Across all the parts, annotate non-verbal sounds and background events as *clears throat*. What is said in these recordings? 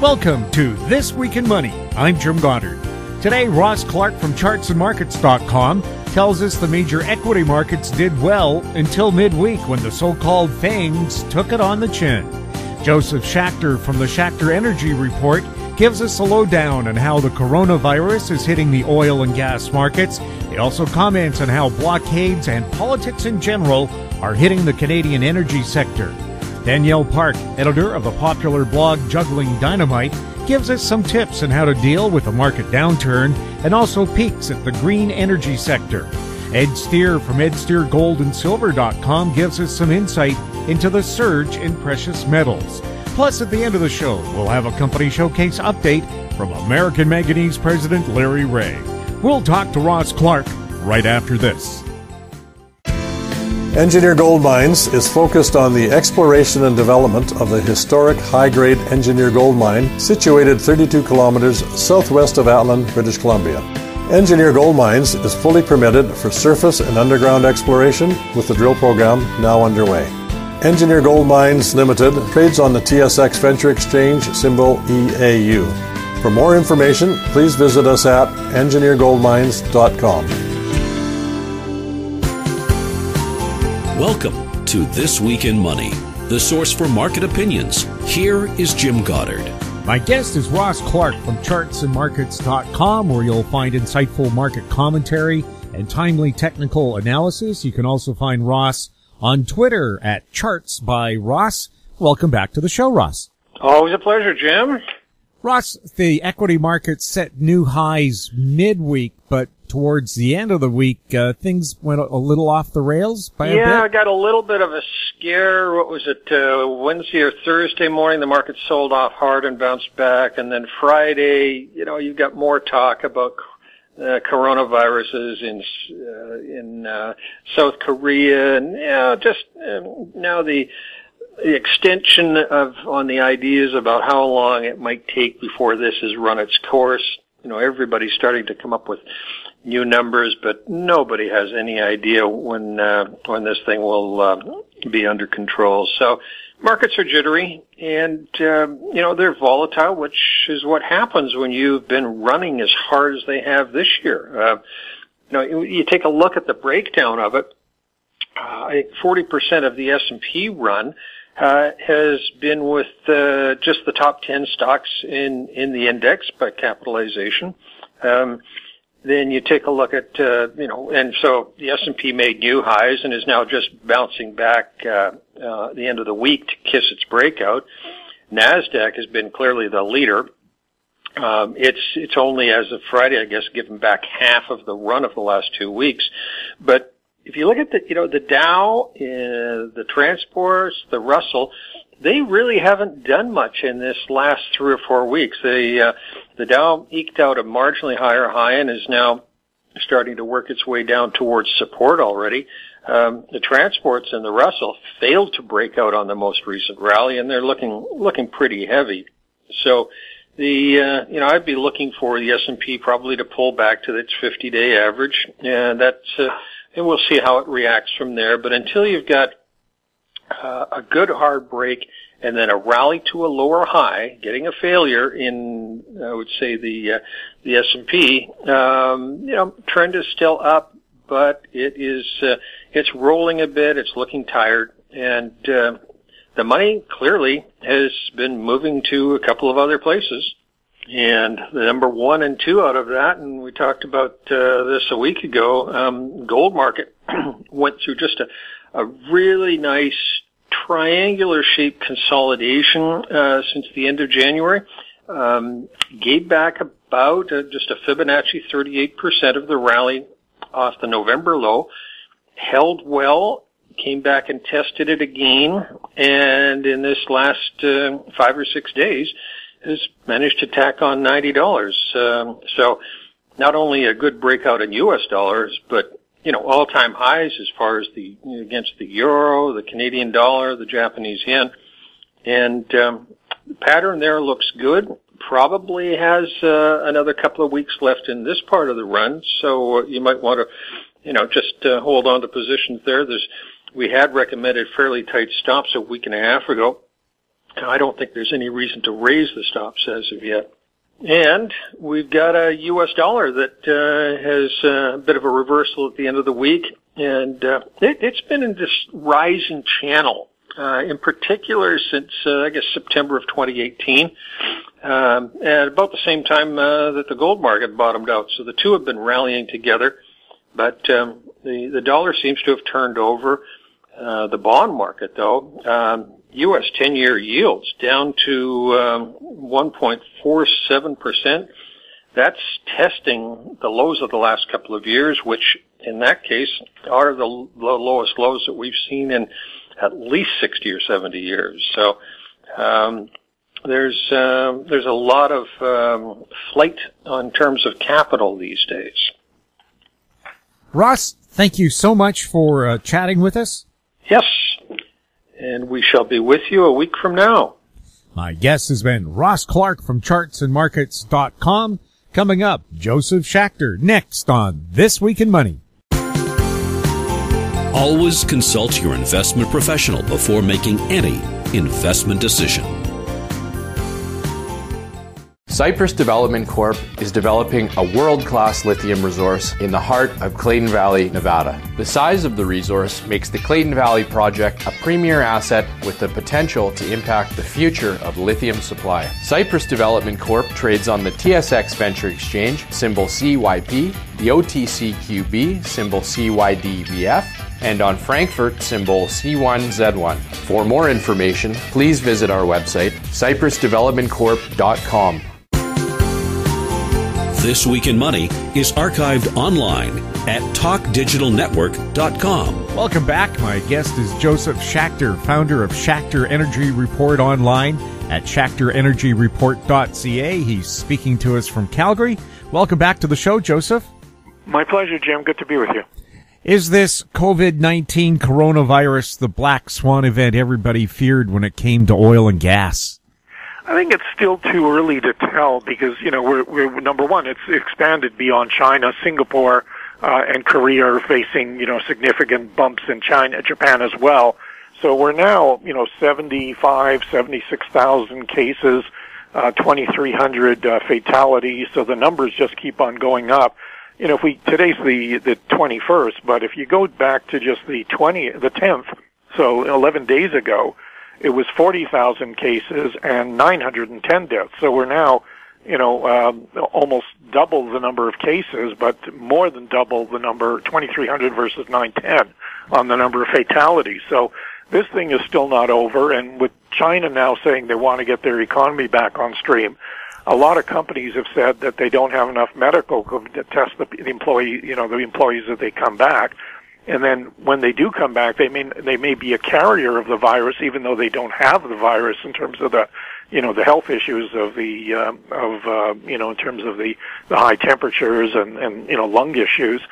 Welcome to This Week in Money. I'm Jim Goddard. Today, Ross Clark from chartsandmarkets.com tells us the major equity markets did well until midweek when the so-called FANGs took it on the chin. Josef Schachter from the Schachter Energy Report gives us a lowdown on how the coronavirus is hitting the oil and gas markets. He also comments on how blockades and politics in general are hitting the Canadian energy sector. Danielle Park, editor of the popular blog Juggling Dynamite, gives us some tips on how to deal with a market downturn and also peeks at the green energy sector. Ed Steer from EdSteerGoldandSilver.com gives us some insight into the surge in precious metals. Plus, at the end of the show, we'll have a company showcase update from American Manganese President Larry Reaugh. We'll talk to Ross Clark right after this. Engineer Gold Mines is focused on the exploration and development of the historic high grade Engineer Gold Mine situated 32 kilometers southwest of Atlin, British Columbia. Engineer Gold Mines is fully permitted for surface and underground exploration with the drill program now underway. Engineer Gold Mines Limited trades on the TSX Venture Exchange symbol EAU. For more information, please visit us at engineergoldmines.com. Welcome to This Week in Money, the source for market opinions. Here is Jim Goddard. My guest is Ross Clark from chartsandmarkets.com, where you'll find insightful market commentary and timely technical analysis. You can also find Ross on Twitter at Charts by Ross. Welcome back to the show, Ross. Always a pleasure, Jim. Ross, the equity markets set new highs midweek, but towards the end of the week, uh, things went a little off the rails by yeah, I got a little bit of a scare. What was it, uh, Wednesday or Thursday morning? The market sold off hard and bounced back. And then Friday, you know, you've got more talk about uh, coronaviruses in uh, in uh, South Korea, and you know, just um, now the the extension of on the ideas about how long it might take before this has run its course. You know, everybody's starting to come up with new numbers, but nobody has any idea when uh, when this thing will uh, be under control. So markets are jittery, and uh, you know they're volatile, which is what happens when you've been running as hard as they have this year. Uh, you know, you, take a look at the breakdown of it. Uh, 40% of the S&P run uh, has been with uh, just the top 10 stocks in, in the index by capitalization. Um, then you take a look at, uh, you know, and so the S&P made new highs and is now just bouncing back uh, uh, the end of the week to kiss its breakout. Nasdaq has been clearly the leader. Um, it's it's only as of Friday, I guess, given back half of the run of the last two weeks. But if you look at the, you know, the Dow, uh, the transports, the Russell, they really haven't done much in this last three or four weeks. They, uh, the Dow eked out a marginally higher high and is now starting to work its way down towards support already. Um, the transports and the Russell failed to break out on the most recent rally, and they're looking looking pretty heavy. So, the uh, you know I'd be looking for the S and P probably to pull back to its 50-day average, and that's uh, and we'll see how it reacts from there. But until you've got uh, a good hard break and then a rally to a lower high, getting a failure in, I would say the uh, the S and P, um, you know, trend is still up, but it is uh, it's rolling a bit. It's looking tired, and uh, the money clearly has been moving to a couple of other places. And the number one and two out of that, and we talked about uh, this a week ago, um, gold market *clears throat* went through just a, a really nice triangular shaped consolidation uh, since the end of January. Um, gave back about uh, just a Fibonacci 38% of the rally off the November low, held well, came back and tested it again, and in this last uh, five or six days, has managed to tack on ninety dollars. Um, so not only a good breakout in U.S. dollars, but you know all-time highs as far as the against the euro, the Canadian dollar, the Japanese yen, and um, the pattern there looks good. Probably has uh, another couple of weeks left in this part of the run, so you might want to, you know, just uh, hold on to positions there. There's we had recommended fairly tight stops a week and a half ago I don't think there's any reason to raise the stops as of yet. And we've got a U.S. dollar that uh, has uh, a bit of a reversal at the end of the week, and uh, it, has been in this rising channel, uh, in particular since uh, I guess September of 2018, um, at about the same time uh, that the gold market bottomed out. So the two have been rallying together, but um, the the dollar seems to have turned over. the bond market, though, um, U.S. 10-year yields down to um, 1.47%. That's testing the lows of the last couple of years, which in that case are the, the lowest lows that we've seen in at least 60 or 70 years. So um, there's um, there's a lot of um, flight on terms of capital these days. Ross, thank you so much for uh, chatting with us. Yes, and we shall be with you a week from now. My guest has been Ross Clark from chartsandmarkets.com. Coming up, Josef Schachter next on This Week in Money. Always consult your investment professional before making any investment decision. Cypress Development Corp is developing a world class lithium resource in the heart of Clayton Valley, Nevada. The size of the resource makes the Clayton Valley project a premier asset with the potential to impact the future of lithium supply. Cypress Development Corp trades on the TSX Venture Exchange, symbol CYP, the OTCQB, symbol CYDVF, and on Frankfurt, symbol C1Z1. For more information, please visit our website, cypressdevelopmentcorp.com. This Week in Money is archived online at talkdigitalnetwork.com. Welcome back. My guest is Josef Schachter, founder of Schachter Energy Report online at schachterenergyreport.ca. He's speaking to us from Calgary. Welcome back to the show, Josef. My pleasure, Jim. Good to be with you. Is this COVID 19 coronavirus the black swan event everybody feared when it came to oil and gas? I think it's still too early to tell because you know we're, we're number one. It's expanded beyond China. Singapore uh, and Korea are facing you know significant bumps in China, Japan as well. So we're now you know 75, 76,000 cases, uh, 2,300 uh, fatalities. So the numbers just keep on going up. You know, if we today's the the 21st, but if you go back to just the 20, the 10th, so 11 days ago it was 40,000 cases and 910 deaths. So we're now, you know, um, almost double the number of cases, but more than double the number, 2,300 versus 910 on the number of fatalities. So this thing is still not over. And with China now saying they want to get their economy back on stream, a lot of companies have said that they don't have enough medical to test the, the employee, you know, the employees that they come back and then when they do come back, they may they may be a carrier of the virus, even though they don't have the virus in terms of the, you know, the health issues of the uh, of uh, you know in terms of the the high temperatures and and you know lung issues,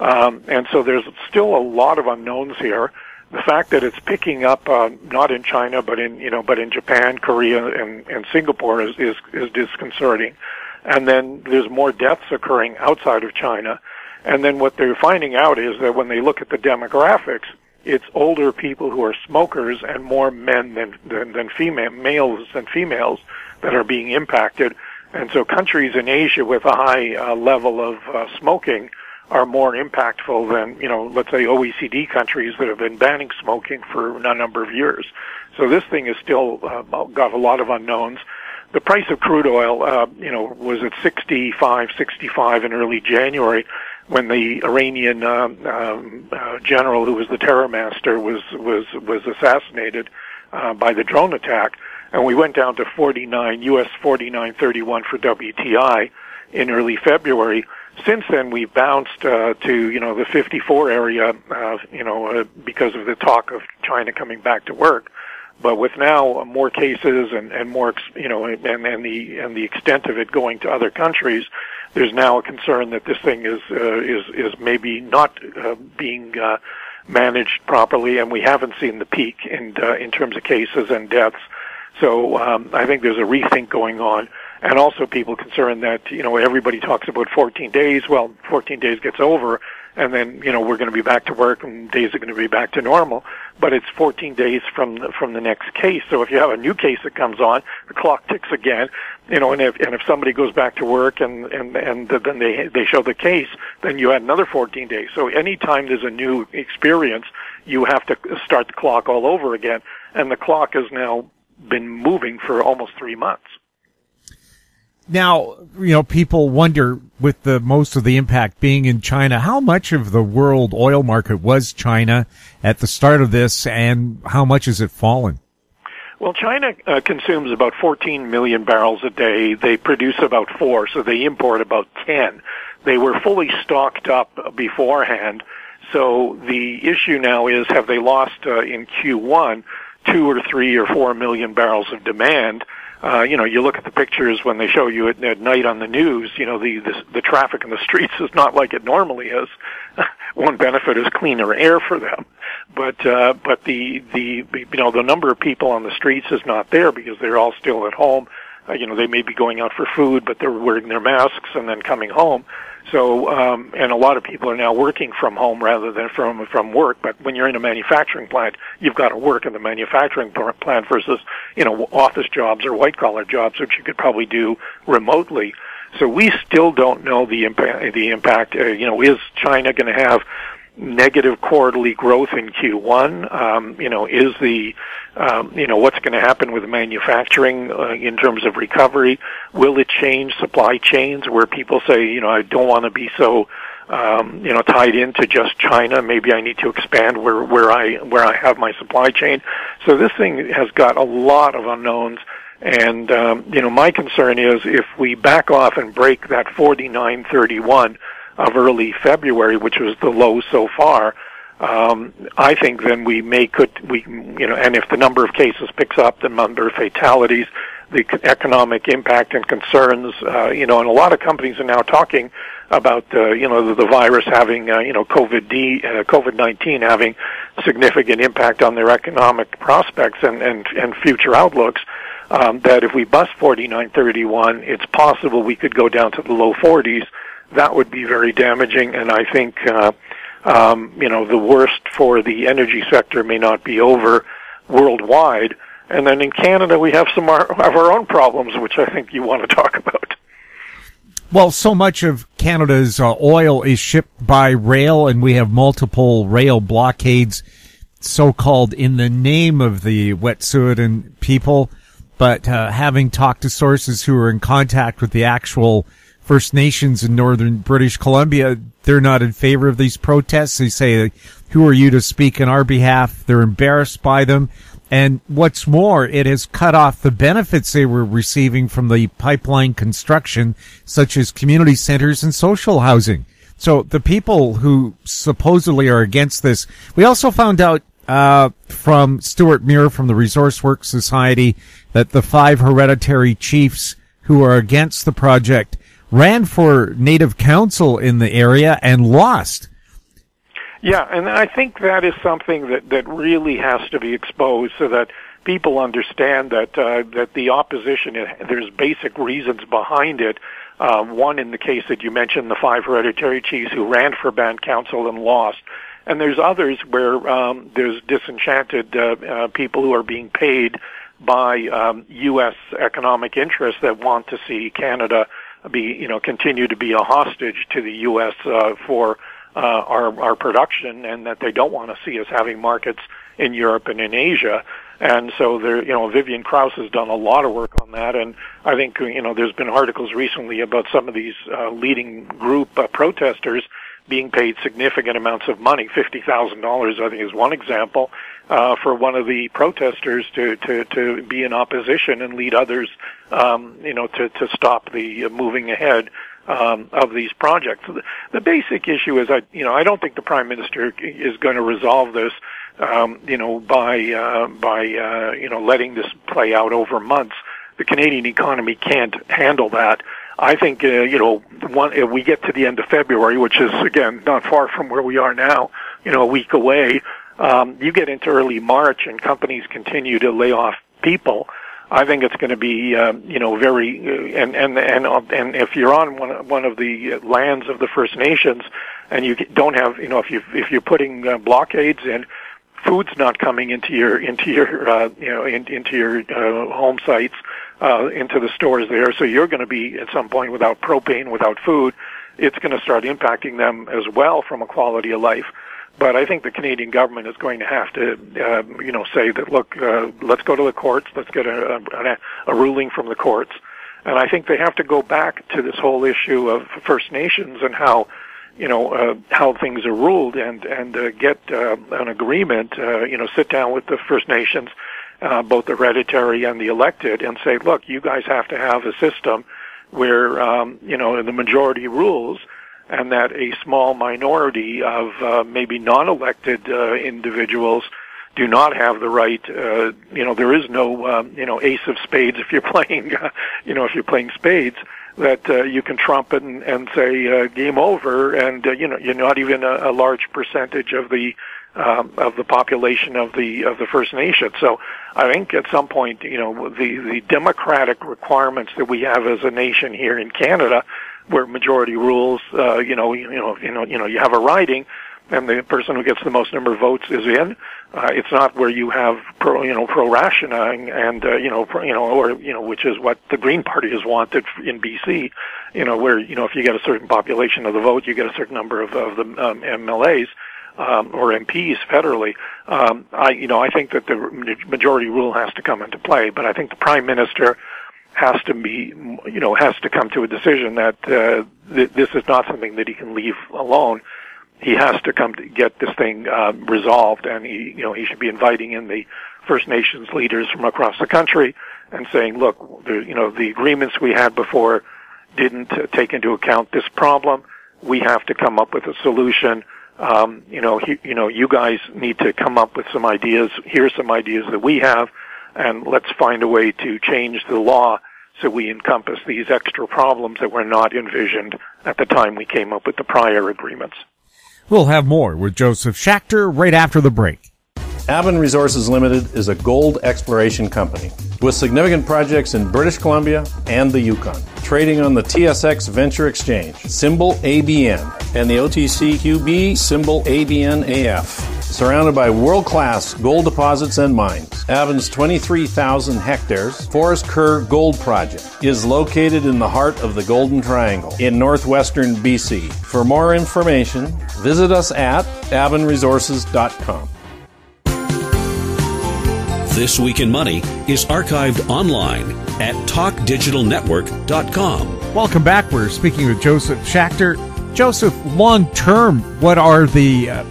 um, and so there's still a lot of unknowns here. The fact that it's picking up uh, not in China but in you know but in Japan, Korea, and and Singapore is is, is disconcerting, and then there's more deaths occurring outside of China and then what they're finding out is that when they look at the demographics, it's older people who are smokers and more men than than, than female males than females that are being impacted. And so countries in Asia with a high uh, level of uh, smoking are more impactful than, you know, let's say OECD countries that have been banning smoking for a number of years. So this thing is still uh, got a lot of unknowns. The price of crude oil, uh, you know, was at 65, 65 in early January when the Iranian um, um, uh, general who was the terror master was was was assassinated uh, by the drone attack, and we went down to 49 U.S. 49.31 for WTI in early February. Since then, we've bounced uh, to you know the 54 area, uh, you know, uh, because of the talk of China coming back to work. But with now more cases and, and more, you know, and, and the and the extent of it going to other countries, there's now a concern that this thing is uh, is is maybe not uh, being uh, managed properly, and we haven't seen the peak in uh, in terms of cases and deaths. So um, I think there's a rethink going on, and also people concerned that you know everybody talks about 14 days. Well, 14 days gets over, and then you know we're going to be back to work, and days are going to be back to normal. but it's 14 days from the, from the next case. So if you have a new case that comes on, the clock ticks again. You know, and if and if somebody goes back to work and and and then they they show the case, then you add another 14 days. So anytime there's a new experience, you have to start the clock all over again, and the clock has now been moving for almost three months. Now, you know, people wonder with the most of the impact being in China, how much of the world oil market was China at the start of this and how much has it fallen? Well, China uh, consumes about 14 million barrels a day. They produce about four, so they import about 10. They were fully stocked up beforehand. So the issue now is have they lost uh, in Q1 two or three or four million barrels of demand? Uh, you know, you look at the pictures when they show you at, at night on the news. You know, the, the the traffic in the *laughs* streets is not like it normally is. *laughs* One benefit is cleaner air for them, but uh, but the the you know the number of people on the streets is not there because they're all still at home. Uh, you know, they may be going out for food, but they're wearing their masks and then coming home. So, um, and a lot of people are now working from home rather than from from work. But when you're in a manufacturing plant, you've got to work in the manufacturing plant versus you know office jobs or white collar jobs, which you could probably do remotely. So we still don't know the impact. The impact. Uh, you know, is China going to have negative quarterly growth in Q1? Um, you know, is the um, you know what's going to happen with manufacturing uh, in terms of recovery? Will it change supply chains where people say, you know, I don't want to be so um, you know tied into just China. Maybe I need to expand where where I where I have my supply chain. So this thing has got a lot of unknowns. And um, you know, my concern is if we back off and break that 49.31 of early February, which was the low so far, um, I think then we may could we you know, and if the number of cases picks up, the number of fatalities, the economic impact and concerns, uh, you know, and a lot of companies are now talking about uh, you know the, the virus having uh, you know COVID D uh, COVID nineteen having significant impact on their economic prospects and and, and future outlooks. Um, that if we bust 49.31, it's possible we could go down to the low 40s that would be very damaging. And I think, uh, um, you know, the worst for the energy sector may not be over worldwide. And then in Canada, we have some of our own problems, which I think you want to talk about. Well, so much of Canada's uh, oil is shipped by rail, and we have multiple rail blockades, so-called in the name of the Wet'suwet'en people. But uh, having talked to sources who are in contact with the actual First Nations in northern British Columbia, they're not in favor of these protests. They say, who are you to speak in our behalf? They're embarrassed by them. And what's more, it has cut off the benefits they were receiving from the pipeline construction, such as community centers and social housing. So the people who supposedly are against this, we also found out uh, from Stewart Muir from the Resource Works Society that the five hereditary chiefs who are against the project ran for native council in the area and lost. Yeah, and I think that is something that that really has to be exposed so that people understand that uh, that the opposition there's basic reasons behind it. Uh, one in the case that you mentioned, the five hereditary chiefs who ran for band council and lost, and there's others where um, there's disenchanted uh, uh, people who are being paid by um, U.S. economic interests that want to see Canada be you know continue to be a hostage to the U.S. Uh, for uh, our our production, and that they don't want to see us having markets in Europe and in Asia. And so there, you know, Vivian Krause has done a lot of work on that, and I think you know there's been articles recently about some of these uh, leading group uh, protesters being paid significant amounts of money, fifty thousand dollars, I think, is one example, uh, for one of the protesters to, to, to be in opposition and lead others, um, you know, to, to stop the uh, moving ahead um, of these projects. The, the basic issue is, I, you know, I don't think the prime minister is going to resolve this, um, you know, by uh, by uh, you know letting this play out over months. The Canadian economy can't handle that. I think uh, you know one, if we get to the end of February, which is again not far from where we are now, you know, a week away. Um, you get into early March and companies continue to lay off people. I think it's going to be, um, you know, very uh, and and and uh, and if you're on one one of the lands of the First Nations, and you don't have, you know, if you if you're putting uh, blockades in, food's not coming into your into your uh, you know in, into your uh, home sites uh, into the stores there. So you're going to be at some point without propane, without food. It's going to start impacting them as well from a quality of life. But I think the Canadian government is going to have to, uh, you know, say that look, uh, let's go to the courts, let's get a, a, a ruling from the courts, and I think they have to go back to this whole issue of First Nations and how you know uh, how things are ruled and and uh, get uh, an agreement uh, you know sit down with the First Nations uh, both the hereditary and the elected and say look you guys have to have a system where um, you know the majority rules and that a small minority of uh, maybe non-elected uh, individuals do not have the right uh, you know there is no um, you know ace of spades if you're *laughs* playing you know if you're playing spades that uh, you can trumpet and, and say uh, game over, and uh, you know you're not even a, a large percentage of the um, of the population of the of the First Nation. So I think at some point, you know, the the democratic requirements that we have as a nation here in Canada, where majority rules, uh, you know, you know, you know, you know, you have a riding, and the person who gets the most number of votes is in. Uh, it's not where you have pro, you know, pro rationing and uh, you know, pro, you know, or you know, which is what the Green Party has wanted in BC. You know, where you know, if you get a certain population of the vote, you get a certain number of, of the um, MLAs. Um, or MPs federally, um, I, you know, I think that the majority rule has to come into play. But I think the prime minister has to be, you know, has to come to a decision that uh, th- this is not something that he can leave alone he has to come to get this thing uh, resolved, and he, you know, he should be inviting in the First Nations leaders from across the country and saying, look, the, you know, the agreements we had before didn't take into account this problem. We have to come up with a solution. Um, you know, he, you know, you guys need to come up with some ideas. Here's some ideas that we have, and let's find a way to change the law so we encompass these extra problems that were not envisioned at the time we came up with the prior agreements. We'll have more with Josef Schachter right after the break. Aben Resources Limited is a gold exploration company with significant projects in British Columbia and the Yukon. Trading on the TSX Venture Exchange, symbol ABN, and the OTCQB, symbol ABNAF surrounded by world class gold deposits and mines. Aben's 23,000 hectares Forest Kerr Gold Project is located in the heart of the Golden Triangle in northwestern BC. For more information, visit us at abenresources.com. This Week in Money is archived online at talkdigitalnetwork.com. Welcome back. We're speaking with Josef Schachter. Josef, long term, what are the uh,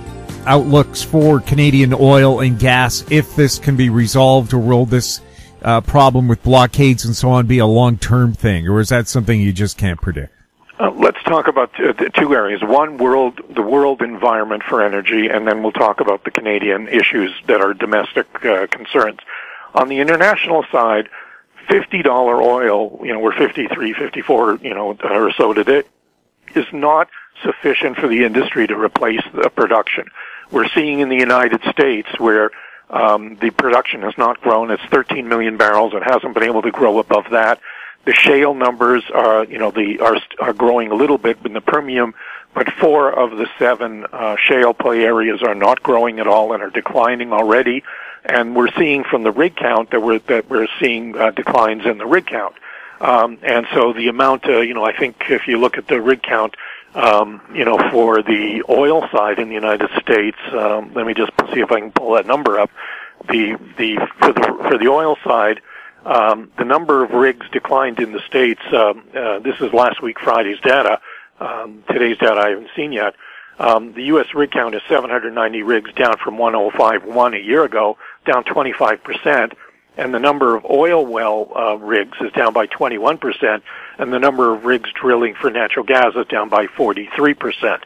outlooks for Canadian oil and gas if this can be resolved, or will this uh, problem with blockades and so on be a long term thing, or is that something you just can't predict? Uh, let's talk about two areas. One, world, the world environment for energy, and then we'll talk about the Canadian issues that are domestic uh, concerns. On the international side, $50 oil, you know, we're 53, 54, you know, or so today, is not sufficient for the industry to replace the production we're seeing in the United States where um, the production has not grown. It's 13 million barrels. It hasn't been able to grow above that. The shale numbers are, you know, the are are growing a little bit in the Permian, but four of the seven uh, shale play areas are not growing at all and are declining already. And we're seeing from the rig count that we're that we're seeing uh, declines in the rig count. Um, and so the amount, uh, you know, I think if you look at the rig count, um, you know, for the oil side in the United States, um, let me just see if I can pull that number up. The the for the for the oil side, um, the number of rigs declined in the states. Um, uh, this is last week Friday's data. Um, today's data I haven't seen yet. Um, the U.S. rig count is 790 rigs, down from 105.1 a year ago, down 25 percent and the number of oil well uh, rigs is down by 21%, and the number of rigs drilling for natural gas is down by 43%.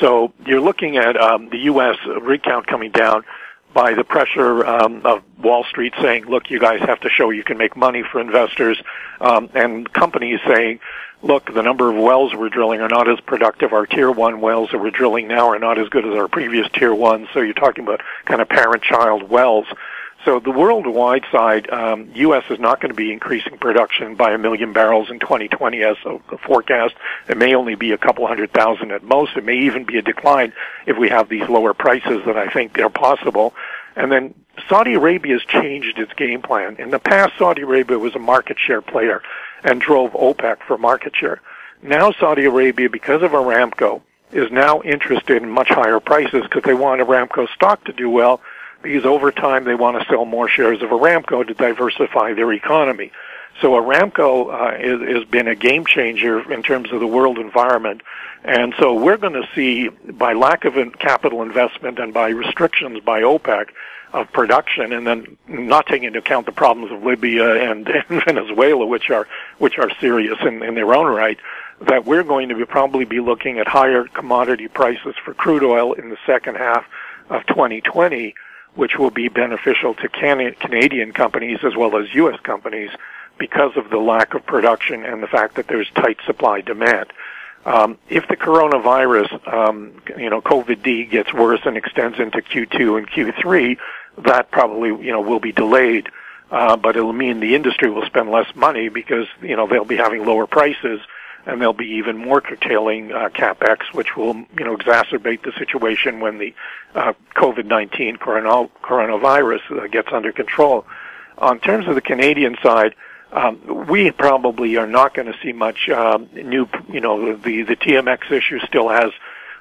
So you're looking at um, the U.S. rig count coming down by the pressure um, of Wall Street saying, look, you guys have to show you can make money for investors, um, and companies saying, look, the number of wells we're drilling are not as productive. Our tier one wells that we're drilling now are not as good as our previous tier ones. So you're talking about kind of parent-child wells. So the worldwide side, um, U.S. is not going to be increasing production by a million barrels in 2020 as a, forecast. It may only be a couple hundred thousand at most. It may even be a decline if we have these lower prices that I think are possible. And then Saudi Arabia has changed its game plan. In the past, Saudi Arabia was a market share player and drove OPEC for market share. Now Saudi Arabia, because of Aramco, is now interested in much higher prices because they want Aramco stock to do well because over time they want to sell more shares of Aramco to diversify their economy. So Aramco uh, is, has been a game changer in terms of the world environment. And so we're going to see, by lack of capital investment and by restrictions by OPEC of production, and then not taking into account the problems of Libya and, *laughs* and Venezuela, which are which are serious in, in their own right, that we're going to be probably be looking at higher commodity prices for crude oil in the second half of 2020, which will be beneficial to Can- Canadian companies as well as U.S. companies because of the lack of production and the fact that there's tight supply demand. Um, if the coronavirus, um, you know, COVID-D gets worse and extends into Q2 and Q3, that probably, you know, will be delayed. Uh, but it'll mean the industry will spend less money because, you know, they'll be having lower prices and they'll be even more curtailing uh, capex, which will you know exacerbate the situation when the uh, COVID-19 corona- coronavirus uh, gets under control. On terms of the Canadian side, um, we probably are not going to see much um, new. You know, the the TMX issue still has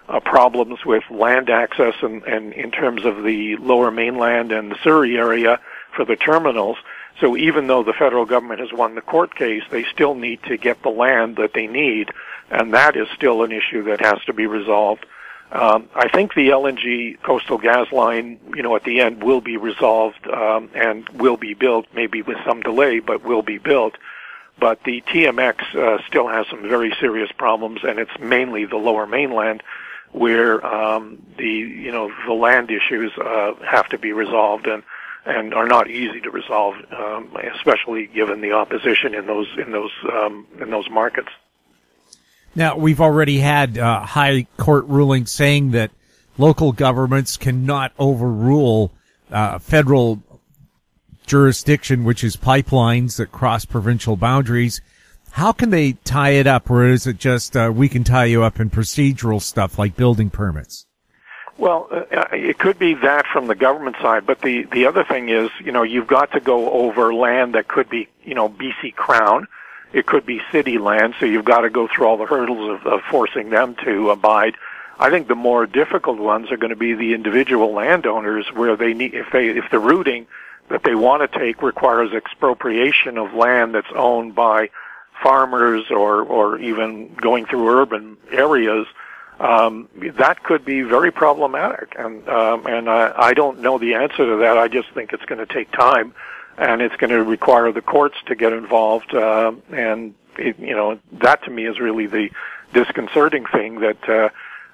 uh, problems with land access and, and in terms of the Lower Mainland and the Surrey area for the terminals. So even though the federal government has won the court case, they still need to get the land that they need, and that is still an issue that has to be resolved. Um, I think the LNG coastal gas line, you know, at the end will be resolved um, and will be built, maybe with some delay, but will be built. But the TMX uh, still has some very serious problems, and it's mainly the lower mainland where um, the you know the land issues uh, have to be resolved. And and are not easy to resolve, um, especially given the opposition in those in those um, in those markets. Now we've already had uh, high court rulings saying that local governments cannot overrule uh, federal jurisdiction, which is pipelines that cross provincial boundaries. How can they tie it up, or is it just uh, we can tie you up in procedural stuff like building permits? Well, uh, uh, it could be that from the government side, but the the other thing is, you know, you've got to go over land that could be, you know, BC Crown. It could be city land, so you've got to go through all the hurdles of, of forcing them to abide. I think the more difficult ones are going to be the individual landowners, where they need if they if the routing that they want to take requires expropriation of land that's owned by farmers or or even going through urban areas um, that could be very problematic. And um, and I, I don't know the answer to that. I just think it's going to take time, and it's going to require the courts to get involved. Uh, and it, you know that to me is really the disconcerting thing that. Uh,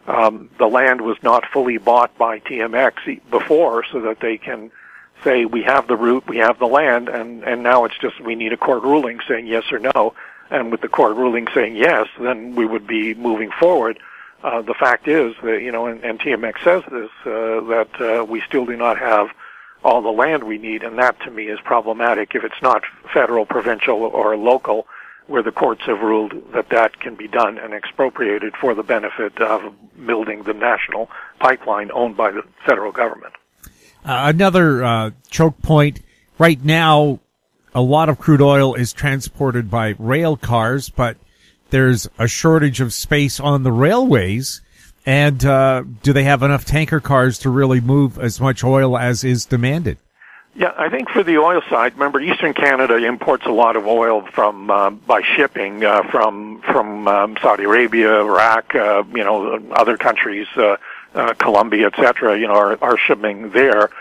um, the land was not fully bought by TMX before, so that they can say we have the route, we have the land, and and now it's just we need a court ruling saying yes or no. And with the court ruling saying yes, then we would be moving forward. Uh, the fact is that, you know, and, and TMX says this, uh, that uh, we still do not have all the land we need, and that to me is problematic if it's not federal, provincial, or local, where the courts have ruled that that can be done and expropriated for the benefit of building the national pipeline owned by the federal government. Uh, another uh, choke point right now, a lot of crude oil is transported by rail cars, but there's a shortage of space on the railways. And uh, do they have enough tanker cars to really move as much oil as is demanded? Yeah, I think for the oil side, remember Eastern Canada imports a lot of oil from uh, by shipping uh, from from um, Saudi Arabia, Iraq, uh, you know, other countries, uh, uh, Colombia, etc. You know, are, are shipping there.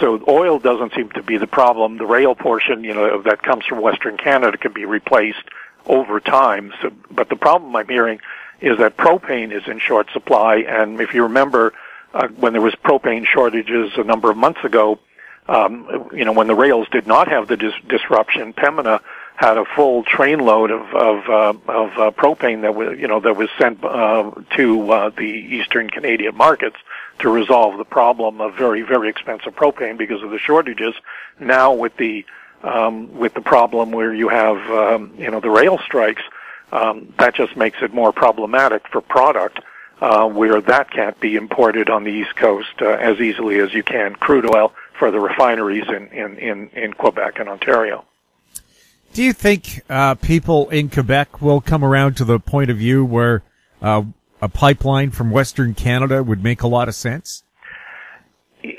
So oil doesn't seem to be the problem. The rail portion, you know, that comes from Western Canada can be replaced over time. So, but the problem I'm hearing is that propane is in short supply, and if you remember, uh, when there was propane shortages a number of months ago, um, you know, when the rails did not have the dis- disruption, Pembina had a full trainload of of, uh, of uh, propane that was you know that was sent uh, to uh, the eastern Canadian markets to resolve the problem of very very expensive propane because of the shortages. Now with the um, with the problem where you have um, you know the rail strikes, um, that just makes it more problematic for product. Uh, where that can't be imported on the East Coast uh, as easily as you can crude oil for the refineries in, in, in, in Quebec and Ontario. Do you think uh, people in Quebec will come around to the point of view where uh, a pipeline from Western Canada would make a lot of sense?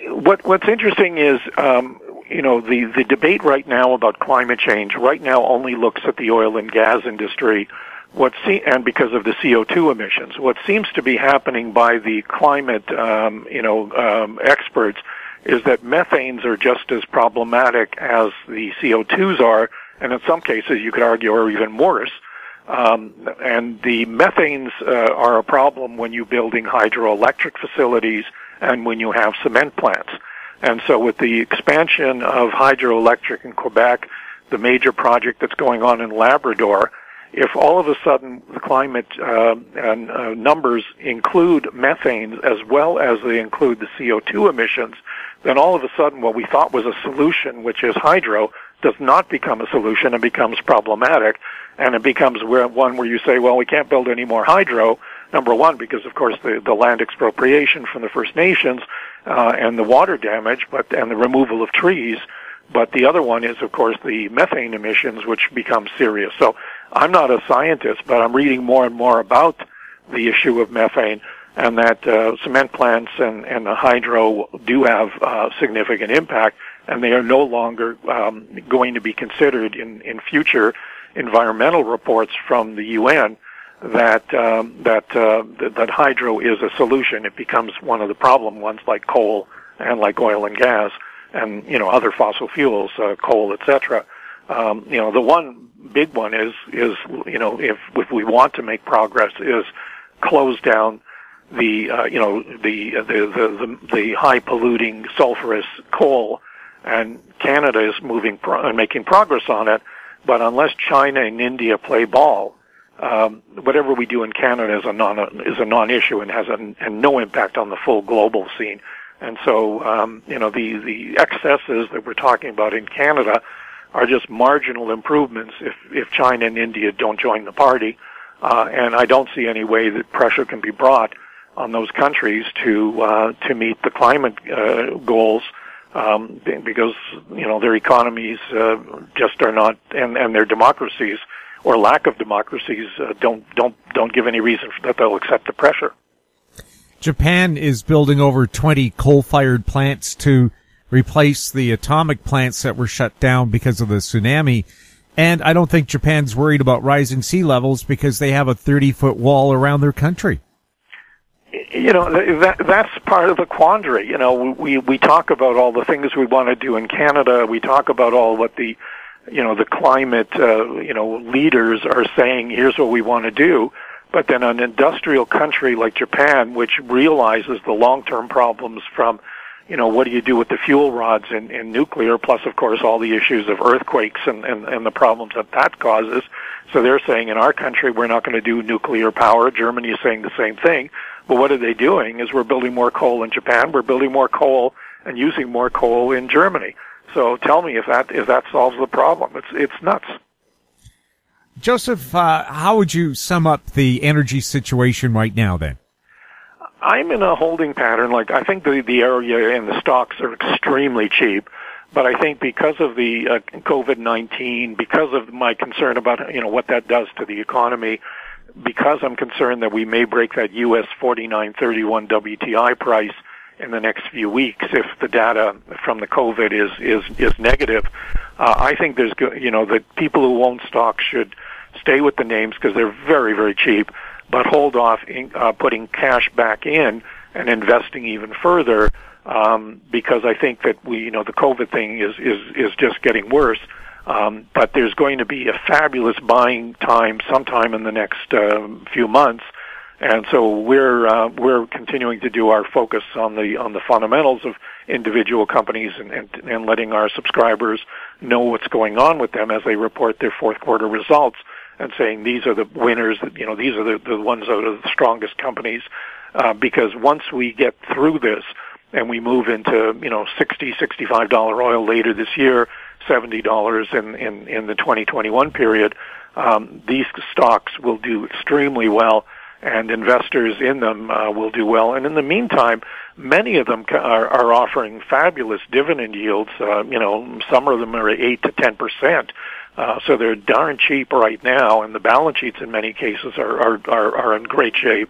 What What's interesting is, um, you know, the the debate right now about climate change right now only looks at the oil and gas industry. What see, and because of the CO2 emissions, what seems to be happening by the climate, um, you know, um, experts is that methanes are just as problematic as the CO2s are, and in some cases you could argue are even worse. Um, and the methanes uh, are a problem when you're building hydroelectric facilities and when you have cement plants. And so with the expansion of hydroelectric in Quebec, the major project that's going on in Labrador, if all of a sudden the climate uh, and uh, numbers include methane as well as they include the CO2 emissions, then all of a sudden what we thought was a solution, which is hydro, does not become a solution and becomes problematic. And it becomes one where you say, well, we can't build any more hydro. Number one, because of course the, the land expropriation from the First Nations uh, and the water damage, but and the removal of trees. But the other one is, of course, the methane emissions, which become serious. So I'm not a scientist, but I'm reading more and more about the issue of methane and that uh, cement plants and, and the hydro do have uh, significant impact, and they are no longer um, going to be considered in, in future environmental reports from the UN that um, that, uh, that that hydro is a solution. It becomes one of the problem ones, like coal and like oil and gas, and you know other fossil fuels, uh, coal, etc. Um, you know, the one big one is is you know if if we want to make progress is close down the uh, you know the, the the the the high polluting sulfurous coal, and Canada is moving pro- making progress on it. But unless China and India play ball, um, whatever we do in Canada is a non is a non-issue and has a, and no impact on the full global scene. And so, um, you know, the the excesses that we're talking about in Canada are just marginal improvements if if China and India don't join the party. Uh, and I don't see any way that pressure can be brought on those countries to uh, to meet the climate uh, goals um, because you know their economies uh, just are not and and their democracies or lack of democracies uh, don't don't don't give any reason that they'll accept the pressure. Japan is building over 20 coal-fired plants to replace the atomic plants that were shut down because of the tsunami. And I don't think Japan's worried about rising sea levels because they have a 30 foot wall around their country. You know, that, that's part of the quandary. You know, we, we talk about all the things we want to do in Canada. We talk about all what the you know the climate uh, you know leaders are saying here's what we want to do. But then an industrial country like Japan which realizes the long-term problems from you know what do you do with the fuel rods in, in nuclear plus of course all the issues of earthquakes and, and, and the problems that that causes. So they're saying in our country we're not going to do nuclear power. Germany is saying the same thing. But what are they doing is we're building more coal in Japan we're building more coal and using more coal in Germany so tell me if that if that solves the problem. It's it's nuts. Josef, uh, how would you sum up the energy situation right now? Then I'm in a holding pattern. Like I think the the area and the stocks are extremely cheap, but I think because of the uh, COVID nineteen, because of my concern about you know what that does to the economy, because I'm concerned that we may break that U.S. 49.31 WTI price in the next few weeks if the data from the COVID is is is negative. Uh, I think there's you know the people who own stocks should stay with the names because they're very very cheap, but hold off in, uh, putting cash back in and investing even further um, because I think that we you know the COVID thing is is is just getting worse. Um, but there's going to be a fabulous buying time sometime in the next uh, few months and so we're uh, we're continuing to do our focus on the on the fundamentals of individual companies and, and and letting our subscribers know what's going on with them as they report their fourth quarter results and saying these are the winners that you know these are the, the ones that are the strongest companies. Uh, because once we get through this and we move into you know sixty sixty five dollar oil later this year seventy dollars in, in in the 2021 period um, these stocks will do extremely well and investors in them uh, will do well. And in the meantime, many of them are, are offering fabulous dividend yields. Uh, you know, some of them are eight to ten percent. Uh, so they're darn cheap right now, and the balance sheets in many cases are are are, are in great shape.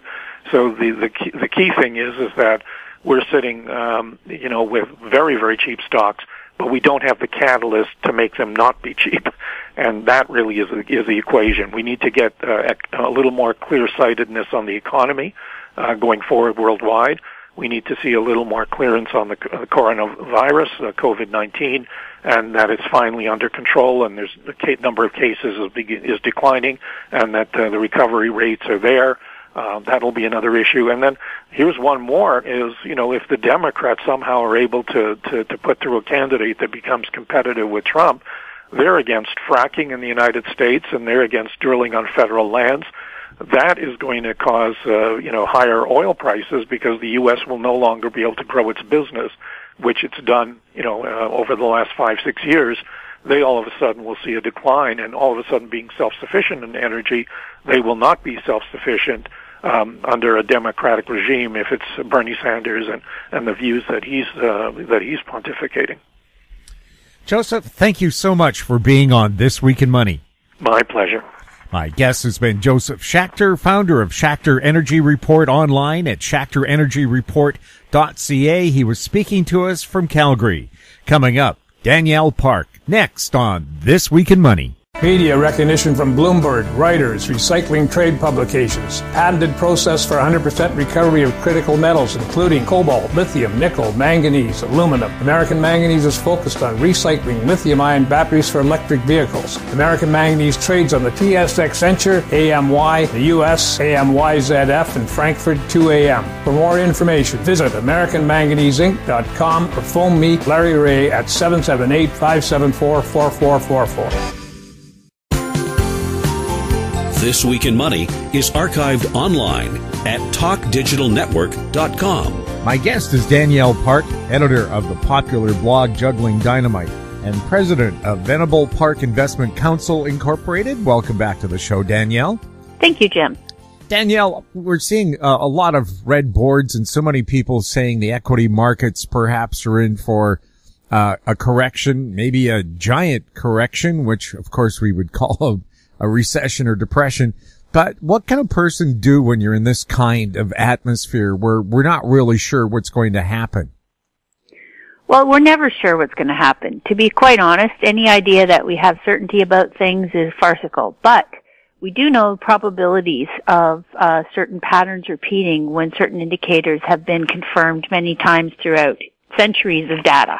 So the the key, the key thing is is that we're sitting, um, you know, with very very cheap stocks, but we don't have the catalyst to make them not be cheap, *laughs* and that really is is the equation. We need to get uh, a little more clear sightedness on the economy uh, going forward worldwide we need to see a little more clearance on the, the coronavirus, uh, COVID-19, and that it's finally under control and there's a number of cases is, is declining and that uh, the recovery rates are there. Uh, that'll be another issue. And then here's one more is, you know, if the Democrats somehow are able to, to, to put through a candidate that becomes competitive with Trump, they're against fracking in the United States and they're against drilling on federal lands that is going to cause uh, you know higher oil prices because the U.S. will no longer be able to grow its business, which it's done you know uh, over the last five six years. They all of a sudden will see a decline, and all of a sudden, being self-sufficient in energy, they will not be self-sufficient um, under a democratic regime if it's Bernie Sanders and, and the views that he's uh, that he's pontificating. Josef, thank you so much for being on This Week in Money. My pleasure. My guest has been Josef Schachter, founder of Schachter Energy Report online at schachterenergyreport.ca. He was speaking to us from Calgary. Coming up, Danielle Park, next on This Week in Money. Media recognition from Bloomberg, Reuters, recycling trade publications, patented process for 100% recovery of critical metals, including cobalt, lithium, nickel, manganese, aluminum. American Manganese is focused on recycling lithium ion batteries for electric vehicles. American Manganese trades on the TSX Venture, AMY, the US, AMYZF, and Frankfurt 2AM. For more information, visit AmericanManganeseInc.com or phone me, Larry Reaugh, at 778 574 4444. This Week in Money is archived online at talkdigitalnetwork.com. My guest is Danielle Park, editor of the popular blog Juggling Dynamite and president of Venable Park Investment Counsel Incorporated. Welcome back to the show, Danielle. Thank you, Jim. Danielle, we're seeing uh, a lot of red boards and so many people saying the equity markets perhaps are in for uh, a correction, maybe a giant correction, which of course we would *laughs* call a recession or depression. But what can a person do when you're in this kind of atmosphere where we're not really sure what's going to happen? Well, we're never sure what's going to happen. To be quite honest, any idea that we have certainty about things is farcical. But we do know probabilities of uh, certain patterns repeating when certain indicators have been confirmed many times throughout centuries of data.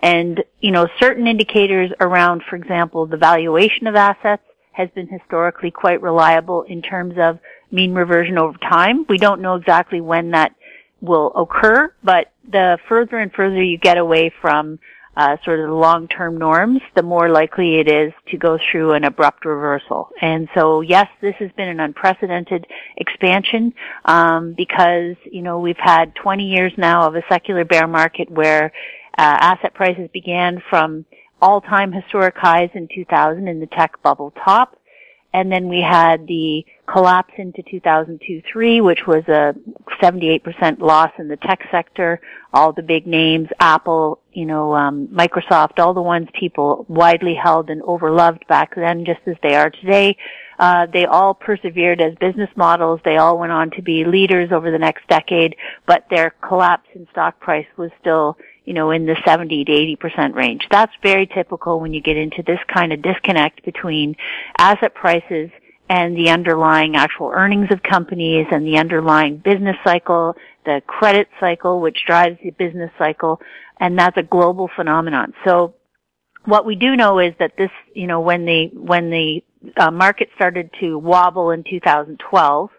And, you know, certain indicators around, for example, the valuation of assets, has been historically quite reliable in terms of mean reversion over time. We don't know exactly when that will occur, but the further and further you get away from uh, sort of the long-term norms, the more likely it is to go through an abrupt reversal. And so, yes, this has been an unprecedented expansion um, because you know we've had 20 years now of a secular bear market where uh, asset prices began from all-time historic highs in 2000 in the tech bubble top. And then we had the collapse into 2002-3, which was a 78% loss in the tech sector. All the big names, Apple, you know, um, Microsoft, all the ones people widely held and overloved back then, just as they are today. Uh, they all persevered as business models. They all went on to be leaders over the next decade, but their collapse in stock price was still you know, in the 70 to 80% range. That's very typical when you get into this kind of disconnect between asset prices and the underlying actual earnings of companies and the underlying business cycle, the credit cycle, which drives the business cycle, and that's a global phenomenon. So what we do know is that this, you know, when the, when the uh, market started to wobble in 2012,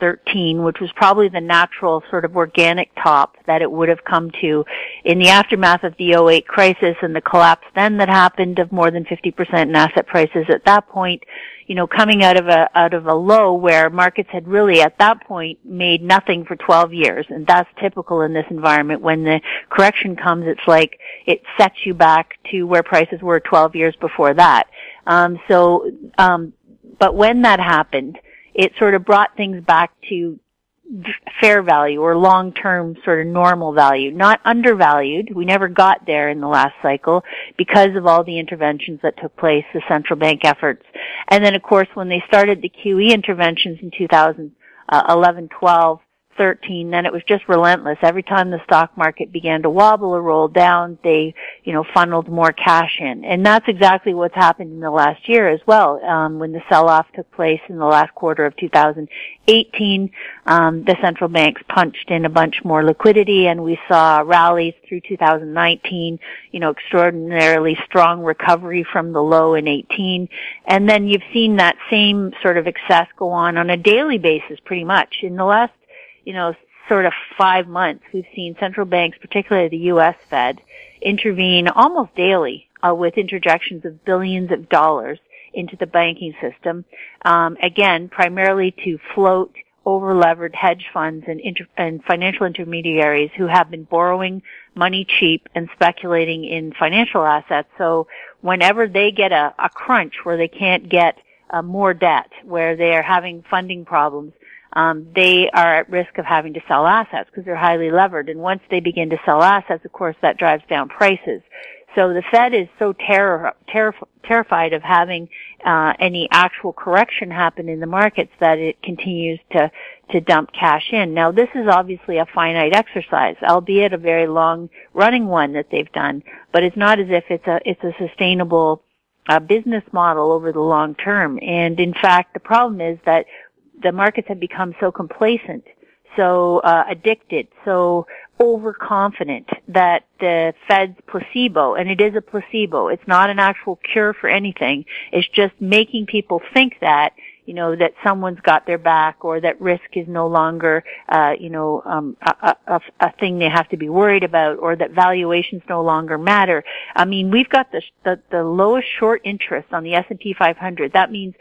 13, which was probably the natural sort of organic top that it would have come to in the aftermath of the 08 crisis and the collapse then that happened of more than 50% in asset prices at that point, you know, coming out of a, out of a low where markets had really at that point made nothing for 12 years. And that's typical in this environment. When the correction comes, it's like it sets you back to where prices were 12 years before that. Um, so, um, but when that happened, it sort of brought things back to fair value or long-term sort of normal value, not undervalued. We never got there in the last cycle because of all the interventions that took place, the central bank efforts. And then of course when they started the QE interventions in 2011, uh, 12, 13, then it was just relentless. Every time the stock market began to wobble or roll down, they, you know, funneled more cash in. And that's exactly what's happened in the last year as well. Um, when the sell-off took place in the last quarter of 2018, um, the central banks punched in a bunch more liquidity and we saw rallies through 2019, you know, extraordinarily strong recovery from the low in 18. And then you've seen that same sort of excess go on on a daily basis pretty much. In the last you know, sort of five months, we've seen central banks, particularly the U.S. Fed, intervene almost daily uh, with interjections of billions of dollars into the banking system. Um, again, primarily to float over-levered hedge funds and, inter- and financial intermediaries who have been borrowing money cheap and speculating in financial assets. So whenever they get a, a crunch where they can't get uh, more debt, where they are having funding problems, um, they are at risk of having to sell assets because they're highly levered. And once they begin to sell assets, of course, that drives down prices. So the Fed is so terror, terror, terrified of having uh, any actual correction happen in the markets that it continues to to dump cash in. Now this is obviously a finite exercise, albeit a very long running one that they've done, but it's not as if it's a it's a sustainable uh, business model over the long term. And in fact, the problem is that the markets have become so complacent, so uh, addicted, so overconfident that the Fed's placebo, and it is a placebo, it's not an actual cure for anything, it's just making people think that you know, that someone's got their back or that risk is no longer, uh, you know, um, a, a, a, thing they have to be worried about or that valuations no longer matter. I mean, we've got the, the, the lowest short interest on the S&P 500. That means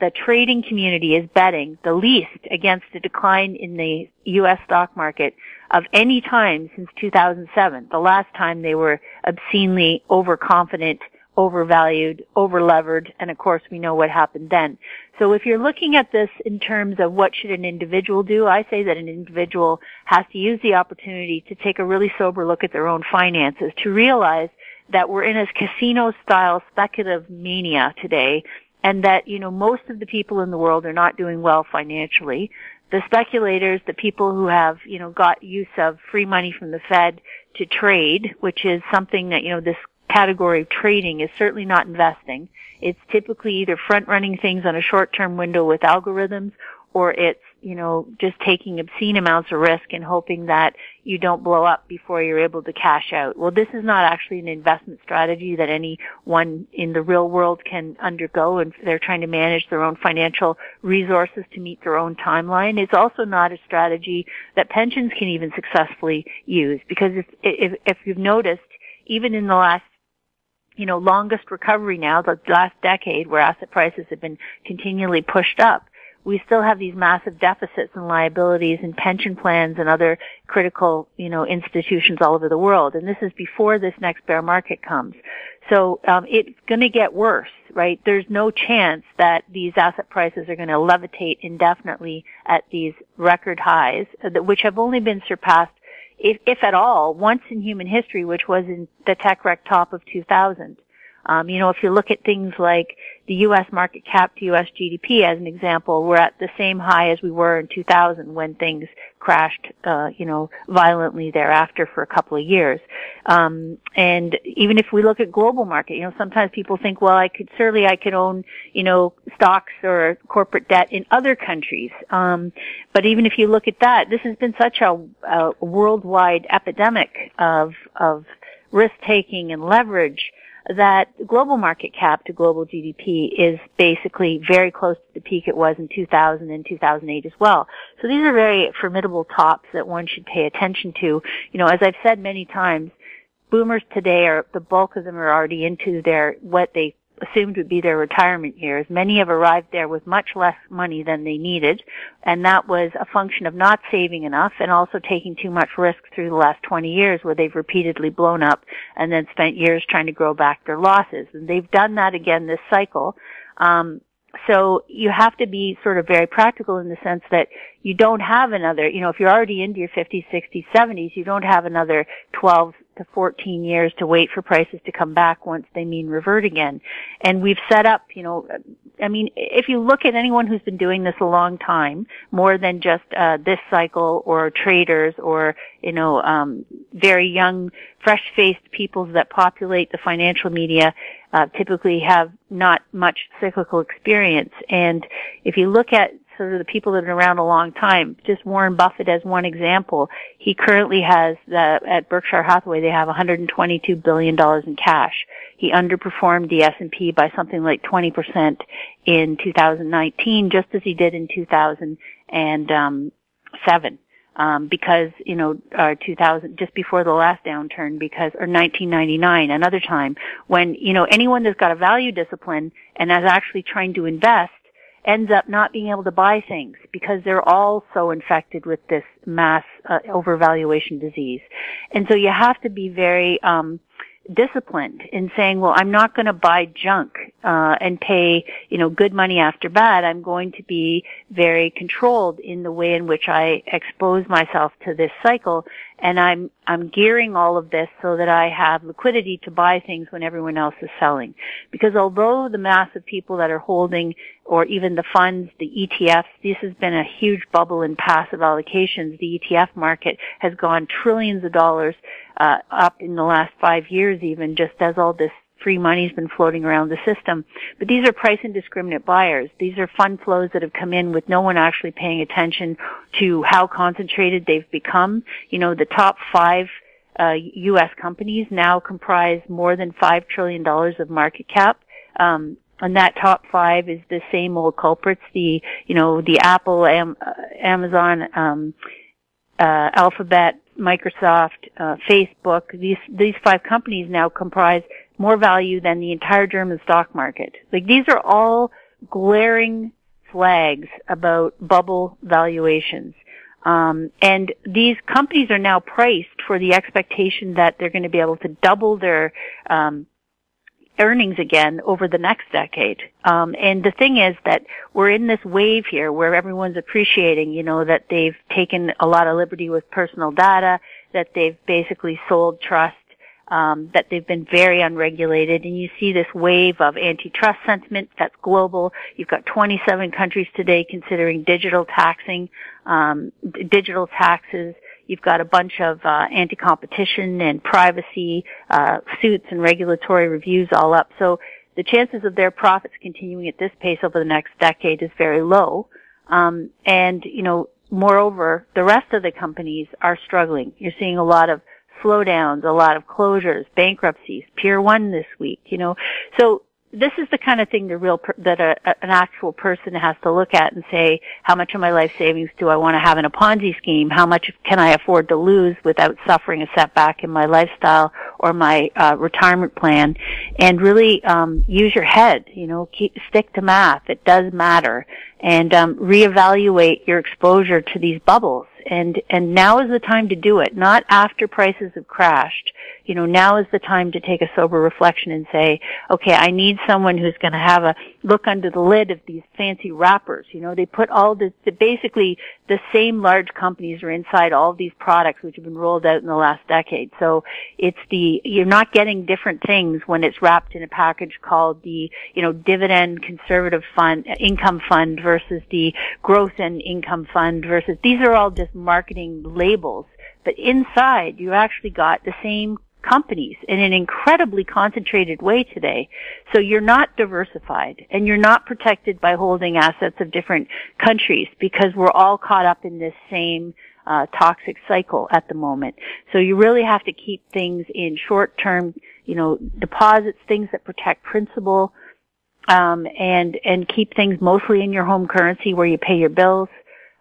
the trading community is betting the least against a decline in the U.S. stock market of any time since 2007, the last time they were obscenely overconfident, overvalued, overlevered, and of course we know what happened then. So if you're looking at this in terms of what should an individual do, I say that an individual has to use the opportunity to take a really sober look at their own finances, to realize that we're in a casino style speculative mania today and that, you know, most of the people in the world are not doing well financially. The speculators, the people who have, you know, got use of free money from the Fed to trade, which is something that, you know, this category of trading is certainly not investing. It's typically either front running things on a short term window with algorithms or it's you know, just taking obscene amounts of risk and hoping that you don't blow up before you're able to cash out. Well, this is not actually an investment strategy that anyone in the real world can undergo and they're trying to manage their own financial resources to meet their own timeline. It's also not a strategy that pensions can even successfully use because if, if, if you've noticed, even in the last you know, longest recovery now, the last decade where asset prices have been continually pushed up, we still have these massive deficits and liabilities in pension plans and other critical, you know, institutions all over the world. And this is before this next bear market comes. So um, it's going to get worse, right? There's no chance that these asset prices are going to levitate indefinitely at these record highs, uh, which have only been surpassed, if, if at all, once in human history, which was in the tech wreck top of 2000. Um, you know, if you look at things like the U.S. market cap to U.S. GDP as an example, we're at the same high as we were in 2000 when things crashed, uh, you know, violently thereafter for a couple of years. Um, and even if we look at global market, you know, sometimes people think, well, I could certainly I could own, you know, stocks or corporate debt in other countries. Um, but even if you look at that, this has been such a, a worldwide epidemic of of risk taking and leverage that global market cap to global GDP is basically very close to the peak it was in 2000 and 2008 as well. So these are very formidable tops that one should pay attention to. You know, as I've said many times, boomers today are, the bulk of them are already into their, what they assumed would be their retirement years. Many have arrived there with much less money than they needed, and that was a function of not saving enough and also taking too much risk through the last 20 years where they've repeatedly blown up and then spent years trying to grow back their losses. And they've done that again this cycle. Um, so you have to be sort of very practical in the sense that you don't have another, you know, if you're already into your 50s, 60s, 70s, you don't have another 12 to 14 years to wait for prices to come back once they mean revert again. And we've set up, you know, I mean, if you look at anyone who's been doing this a long time, more than just uh, this cycle or traders or, you know, um, very young, fresh-faced peoples that populate the financial media, uh, typically have not much cyclical experience. And if you look at of the people that have been around a long time. Just Warren Buffett as one example. He currently has the, at Berkshire Hathaway they have 122 billion dollars in cash. He underperformed the S&P by something like 20% in 2019 just as he did in 2007. Um, because you know, uh, 2000 just before the last downturn, because or 1999, another time when you know anyone that's got a value discipline and is actually trying to invest ends up not being able to buy things because they're all so infected with this mass uh, overvaluation disease. And so you have to be very um, disciplined in saying, well, I'm not going to buy junk uh, and pay, you know, good money after bad. I'm going to be very controlled in the way in which I expose myself to this cycle, and I'm I'm gearing all of this so that I have liquidity to buy things when everyone else is selling. Because although the mass of people that are holding, or even the funds, the ETFs, this has been a huge bubble in passive allocations. The ETF market has gone trillions of dollars uh, up in the last five years even just as all this free money's been floating around the system. But these are price indiscriminate buyers. These are fund flows that have come in with no one actually paying attention to how concentrated they've become. You know, the top five uh, U.S. companies now comprise more than five trillion dollars of market cap. Um, and that top five is the same old culprits, the, you know, the Apple, Am- uh, Amazon, um, uh, Alphabet, Microsoft, uh, Facebook, these these five companies now comprise more value than the entire German stock market. Like these are all glaring flags about bubble valuations. Um, and these companies are now priced for the expectation that they're going to be able to double their um, earnings again over the next decade. Um, and the thing is that we're in this wave here where everyone's appreciating, you know, that they've taken a lot of liberty with personal data, that they've basically sold trust, um, that they've been very unregulated, and you see this wave of antitrust sentiment that's global. You've got 27 countries today considering digital taxing, um, digital taxes. You've got a bunch of uh, anti-competition and privacy uh, suits and regulatory reviews all up. So the chances of their profits continuing at this pace over the next decade is very low. Um, and you know, moreover, the rest of the companies are struggling. You're seeing a lot of slowdowns, a lot of closures, bankruptcies, Pier 1 this week, you know. So this is the kind of thing the real per- that a, an actual person has to look at and say, how much of my life savings do I want to have in a Ponzi scheme? How much can I afford to lose without suffering a setback in my lifestyle or my uh, retirement plan? And really um, use your head. You know, keep, stick to math. It does matter, and um, reevaluate your exposure to these bubbles and and now is the time to do it not after prices have crashed you know now is the time to take a sober reflection and say okay i need someone who's going to have a look under the lid of these fancy wrappers you know they put all the, the basically the same large companies are inside all these products which have been rolled out in the last decade so it's the you're not getting different things when it's wrapped in a package called the you know dividend conservative fund income fund versus the growth and income fund versus these are all just marketing labels. But inside, you actually got the same companies in an incredibly concentrated way today. So you're not diversified and you're not protected by holding assets of different countries because we're all caught up in this same uh, toxic cycle at the moment. So you really have to keep things in short-term, you know, deposits, things that protect principal, um, and and keep things mostly in your home currency where you pay your bills.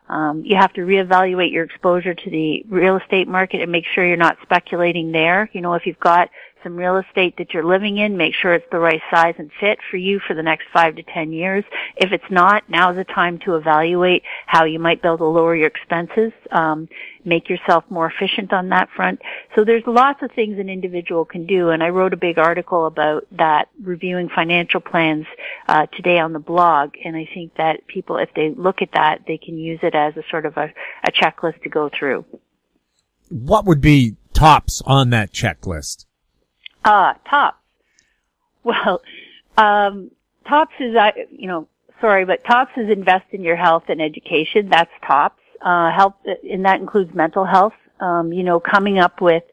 Um, you have to reevaluate your exposure to the real estate market and make sure you're not speculating there. You know, if you've got some real estate that you're living in, make sure it's the right size and fit for you for the next five to ten years. If it's not, now's the time to evaluate how you might be able to lower your expenses, um, make yourself more efficient on that front. So there's lots of things an individual can do, and I wrote a big article about that, reviewing financial plans uh, today on the blog, and I think that people, if they look at that, they can use it as a sort of a, a checklist to go through. What would be tops on that checklist? Ah, tops. Well, um, tops is, I, you know, sorry, but tops is invest in your health and education. That's tops. Uh, health, and that includes mental health. Um, you know, coming up with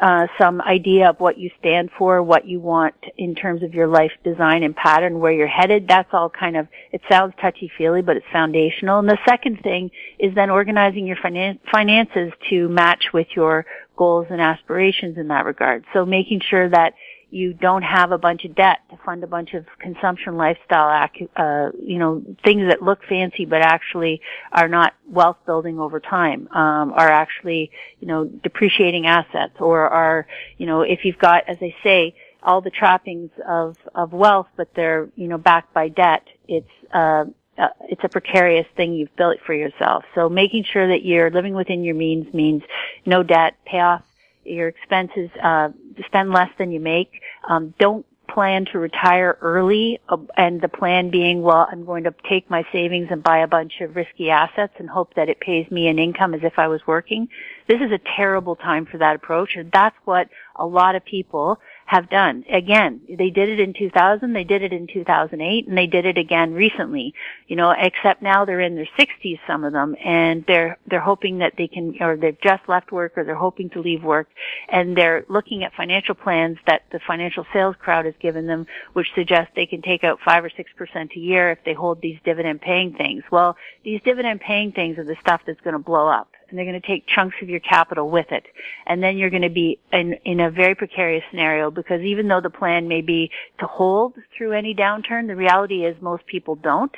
uh, some idea of what you stand for, what you want in terms of your life design and pattern, where you're headed. That's all kind of, it sounds touchy feely, but it's foundational. And the second thing is then organizing your finan- finances to match with your goals and aspirations in that regard. So making sure that you don't have a bunch of debt to fund a bunch of consumption lifestyle, uh, you know, things that look fancy but actually are not wealth building over time, um, are actually, you know, depreciating assets or are, you know, if you've got, as I say, all the trappings of, of wealth, but they're, you know, backed by debt, it's, uh, uh, it's a precarious thing you've built for yourself. So making sure that you're living within your means means no debt, pay off your expenses, uh, spend less than you make. Um, don't plan to retire early uh, and the plan being, well, I'm going to take my savings and buy a bunch of risky assets and hope that it pays me an income as if I was working. This is a terrible time for that approach and that's what a lot of people have done. Again, they did it in 2000, they did it in 2008, and they did it again recently. You know, except now they're in their 60s, some of them, and they're, they're hoping that they can, or they've just left work, or they're hoping to leave work, and they're looking at financial plans that the financial sales crowd has given them, which suggest they can take out 5 or 6% a year if they hold these dividend paying things. Well, these dividend paying things are the stuff that's going to blow up and they're going to take chunks of your capital with it. And then you're going to be in, in a very precarious scenario because even though the plan may be to hold through any downturn, the reality is most people don't.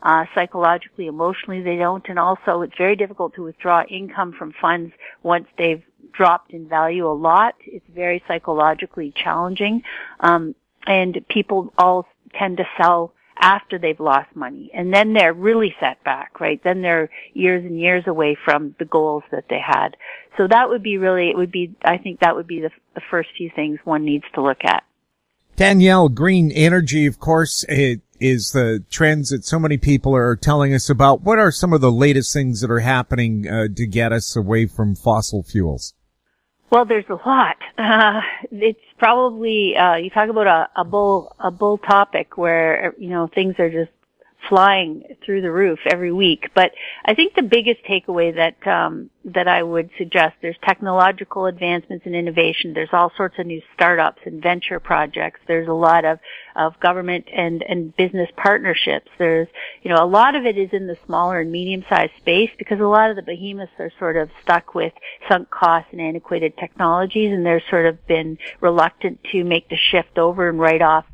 Uh, psychologically, emotionally, they don't. And also, it's very difficult to withdraw income from funds once they've dropped in value a lot. It's very psychologically challenging. Um, and people all tend to sell after they've lost money. And then they're really set back, right? Then they're years and years away from the goals that they had. So that would be really, it would be, I think that would be the, the first few things one needs to look at. Danielle, green energy, of course, is the trends that so many people are telling us about. What are some of the latest things that are happening uh, to get us away from fossil fuels? Well, there's a lot. *laughs* Uh, it's probably uh, you talk about a, a bull a bull topic where you know things are just flying through the roof every week. But I think the biggest takeaway that um, that I would suggest there's technological advancements and innovation. There's all sorts of new startups and venture projects. There's a lot of of government and and business partnerships. There's you know a lot of it is in the smaller and medium sized space because a lot of the behemoths are sort of stuck with sunk costs and antiquated technologies, and they're sort of been reluctant to make the shift over and write off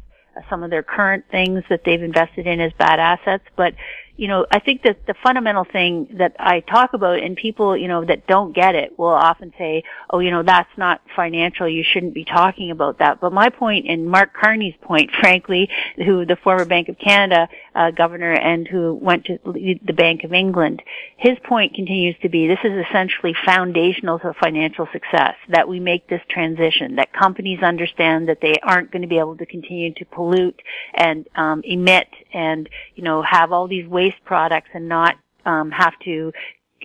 some of their current things that they've invested in as bad assets, but you know, I think that the fundamental thing that I talk about and people, you know, that don't get it will often say, oh, you know, that's not financial. You shouldn't be talking about that. But my point and Mark Carney's point, *laughs* frankly, who the former Bank of Canada uh, governor and who went to lead the Bank of England, his point continues to be this is essentially foundational to financial success, that we make this transition, that companies understand that they aren't going to be able to continue to pollute and um, emit and, you know, have all these waste products and not um, have to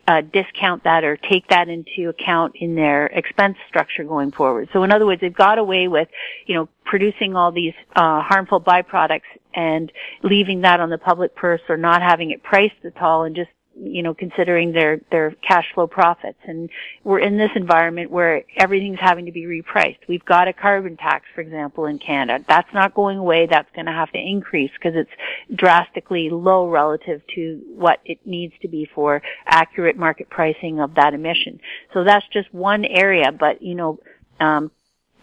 uh, discount that or take that into account in their expense structure going forward. So in other words, they've got away with, you know, producing all these uh, harmful byproducts and leaving that on the public purse or not having it priced at all and just you know, considering their, their cash flow profits. And we're in this environment where everything's having to be repriced. We've got a carbon tax, for example, in Canada. That's not going away. That's going to have to increase because it's drastically low relative to what it needs to be for accurate market pricing of that emission. So that's just one area, but, you know, um,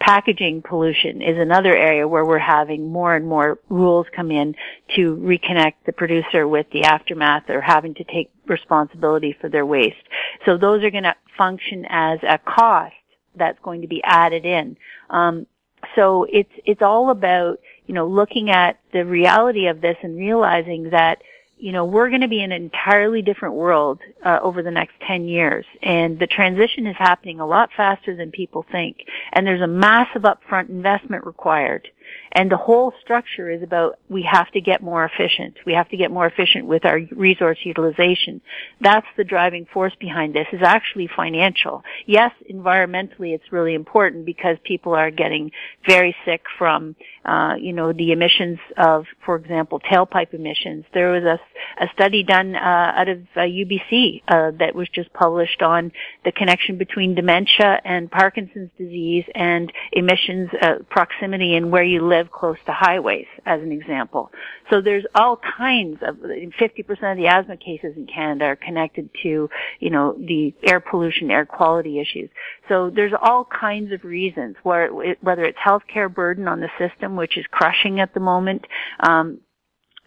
packaging pollution is another area where we're having more and more rules come in to reconnect the producer with the aftermath or having to take responsibility for their waste. So those are going to function as a cost that's going to be added in. Um, so it's it's all about you know looking at the reality of this and realizing that you know, we're going to be in an entirely different world uh, over the next 10 years. And the transition is happening a lot faster than people think. And there's a massive upfront investment required. And the whole structure is about we have to get more efficient. We have to get more efficient with our resource utilization. That's the driving force behind this is actually financial. Yes, environmentally it's really important because people are getting very sick from, uh, you know, the emissions of, for example, tailpipe emissions. There was a, a study done uh, out of uh, UBC uh, that was just published on the connection between dementia and Parkinson's disease and emissions uh, proximity and where you live close to highways, as an example. So there's all kinds of, 50% of the asthma cases in Canada are connected to, you know, the air pollution, air quality issues. So there's all kinds of reasons where, whether it's healthcare burden on the system, which is crushing at the moment, um,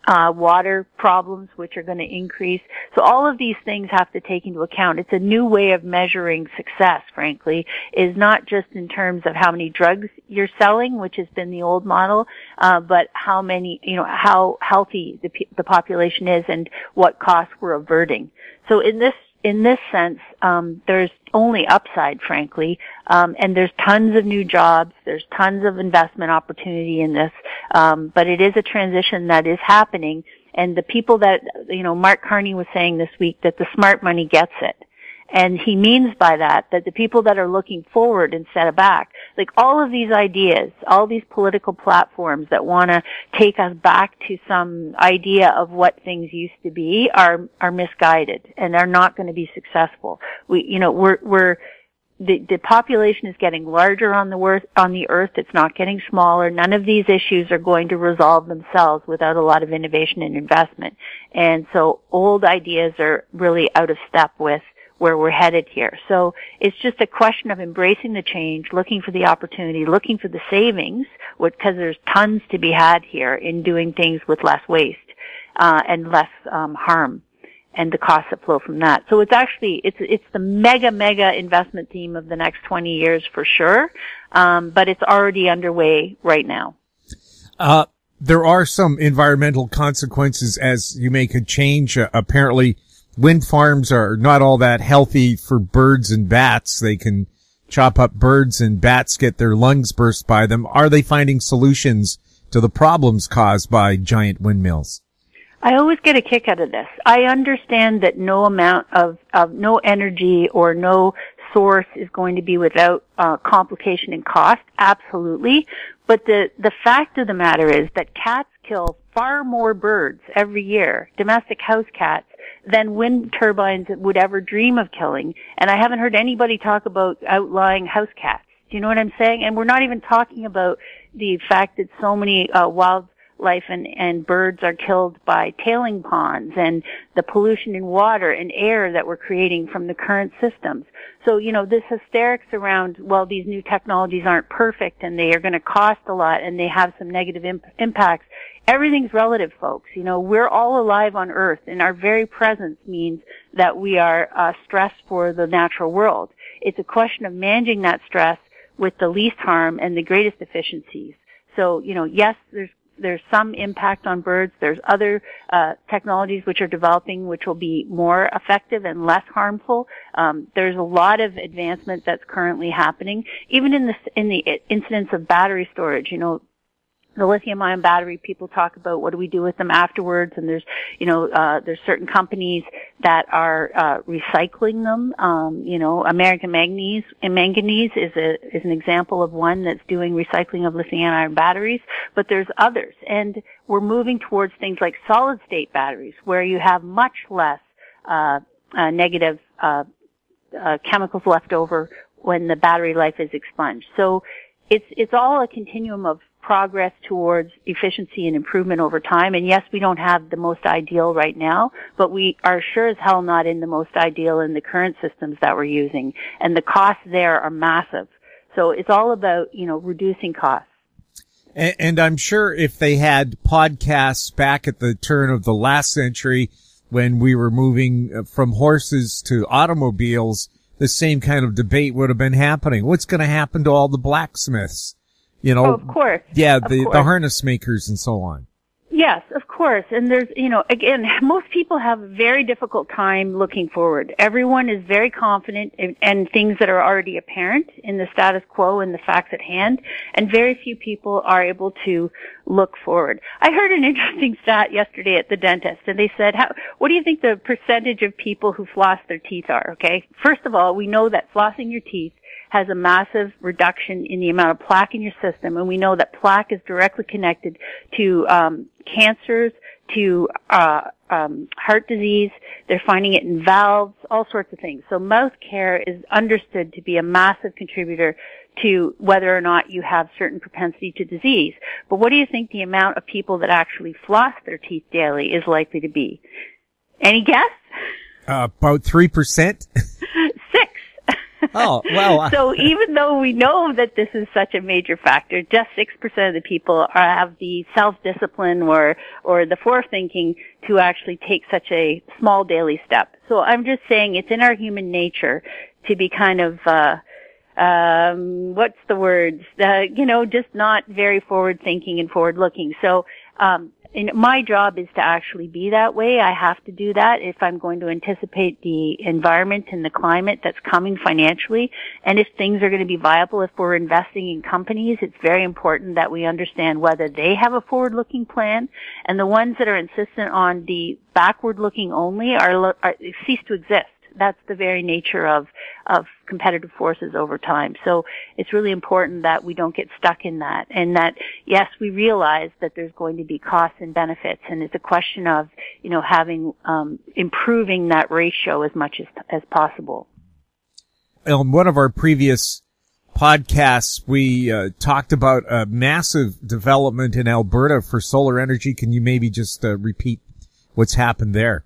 uh, water problems, which are going to increase. So all of these things have to take into account. It's a new way of measuring success, frankly, is not just in terms of how many drugs you're selling, which has been the old model, uh, but how many, you know, how healthy the, the population is and what costs we're averting. So in this in this sense, um, there's only upside, frankly, um, and there's tons of new jobs. There's tons of investment opportunity in this, um, but it is a transition that is happening. And the people that you know, Mark Carney was saying this week that the smart money gets it. And he means by that that the people that are looking forward instead of back, like all of these ideas, all these political platforms that want to take us back to some idea of what things used to be are, are misguided and are not going to be successful. We, you know, we're, we're, the, the population is getting larger on the earth, on the earth. It's not getting smaller. None of these issues are going to resolve themselves without a lot of innovation and investment. And so old ideas are really out of step with where we're headed here. So it's just a question of embracing the change, looking for the opportunity, looking for the savings, because there's tons to be had here in doing things with less waste uh, and less um, harm and the costs that flow from that. So it's actually it's it's the mega mega investment theme of the next 20 years for sure, um, but it's already underway right now. Uh, there are some environmental consequences as you make a change. Uh, apparently, wind farms are not all that healthy for birds and bats. They can chop up birds and bats get their lungs burst by them. Are they finding solutions to the problems caused by giant windmills? I always get a kick out of this. I understand that no amount of, of no energy or no source is going to be without uh, complication and cost. Absolutely. But the, the fact of the matter is that cats kill far more birds every year, domestic house cats, than wind turbines would ever dream of killing. And I haven't heard anybody talk about outlying house cats. Do you know what I'm saying? And we're not even talking about the fact that so many uh, wildlife and, and birds are killed by tailing ponds and the pollution in water and air that we're creating from the current systems. So, you know, this hysterics around, well, these new technologies aren't perfect and they are going to cost a lot and they have some negative imp- impacts everything's relative, folks. You know, we're all alive on Earth, and our very presence means that we are uh, stressed for the natural world. It's a question of managing that stress with the least harm and the greatest efficiencies. So, you know, yes, there's there's some impact on birds. There's other uh, technologies which are developing which will be more effective and less harmful. Um, there's a lot of advancement that's currently happening, even in the in the incidence of battery storage. You know, the lithium ion battery people talk about what do we do with them afterwards and there's you know uh there's certain companies that are uh recycling them. Um you know american manganese manganese is a is an example of one that's doing recycling of lithium ion batteries but there's others. And we're moving towards things like solid state batteries where you have much less uh, uh negative uh, uh chemicals left over when the battery life is expunged. So it's it's all a continuum of progress towards efficiency and improvement over time. And yes, we don't have the most ideal right now, but we are sure as hell not in the most ideal in the current systems that we're using. And the costs there are massive. So it's all about, you know, reducing costs. And, and I'm sure if they had podcasts back at the turn of the last century when we were moving uh, from horses to automobiles, the same kind of debate would have been happening. What's going to happen to all the blacksmiths? You know, oh, of course. Yeah, the, course. the harness makers and so on. Yes, of course. And there's, you know, again, most people have a very difficult time looking forward. Everyone is very confident in, in, things that are already apparent in the status quo and the facts at hand, and very few people are able to look forward. I heard an *laughs* interesting stat yesterday at the dentist, and they said, how, what do you think the percentage of people who floss their teeth are, okay? First of all, we know that flossing your teeth has a massive reduction in the amount of plaque in your system, and we know that plaque is directly connected to um, cancers, to uh, um, heart disease. They're finding it in valves, all sorts of things. So mouth care is understood to be a massive contributor to whether or not you have certain propensity to disease. But what do you think the amount of people that actually floss their teeth daily is likely to be? Any guess? Uh, about 3%. *laughs* oh, well. *laughs* so even though we know that this is such a major factor, just 6% of the people are, have the self-discipline or, or the forethinking to actually take such a small daily step. So I'm just saying it's in our human nature to be kind of, uh, um, what's the words? Uh, you know, just not very forward thinking and forward looking. So, um, and my job is to actually be that way. I have to do that if I'm going to anticipate the environment and the climate that's coming financially. And if things are going to be viable, if we're investing in companies, it's very important that we understand whether they have a forward-looking plan. And the ones that are insistent on the backward-looking only are, are cease to exist that's the very nature of of competitive forces over time. So it's really important that we don't get stuck in that, and that yes, we realize that there's going to be costs and benefits, and it's a question of you know having um, improving that ratio as much as as possible. On one of our previous podcasts, we uh, talked about a massive development in Alberta for solar energy. Can you maybe just uh, repeat what's happened there?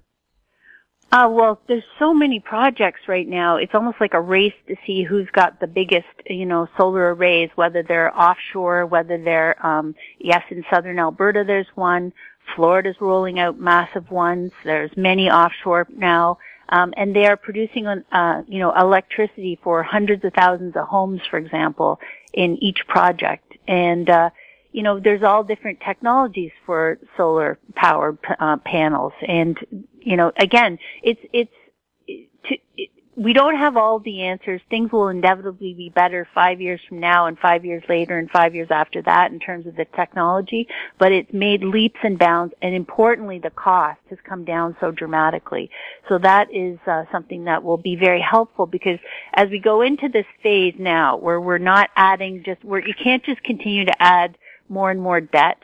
Uh, well, there's so many projects right now. It's almost like a race to see who's got the biggest, you know, solar arrays, whether they're offshore, whether they're, um, yes, in southern Alberta there's one. Florida's rolling out massive ones. There's many offshore now. Um, and they are producing, uh, you know, electricity for hundreds of thousands of homes, for example, in each project. And, uh, you know, there's all different technologies for solar powered uh, panels. And, you know, again, it's, it's, to, it, we don't have all the answers. Things will inevitably be better five years from now and five years later and five years after that in terms of the technology, but it's made leaps and bounds and importantly the cost has come down so dramatically. So that is uh, something that will be very helpful because as we go into this phase now where we're not adding just, where you can't just continue to add more and more debt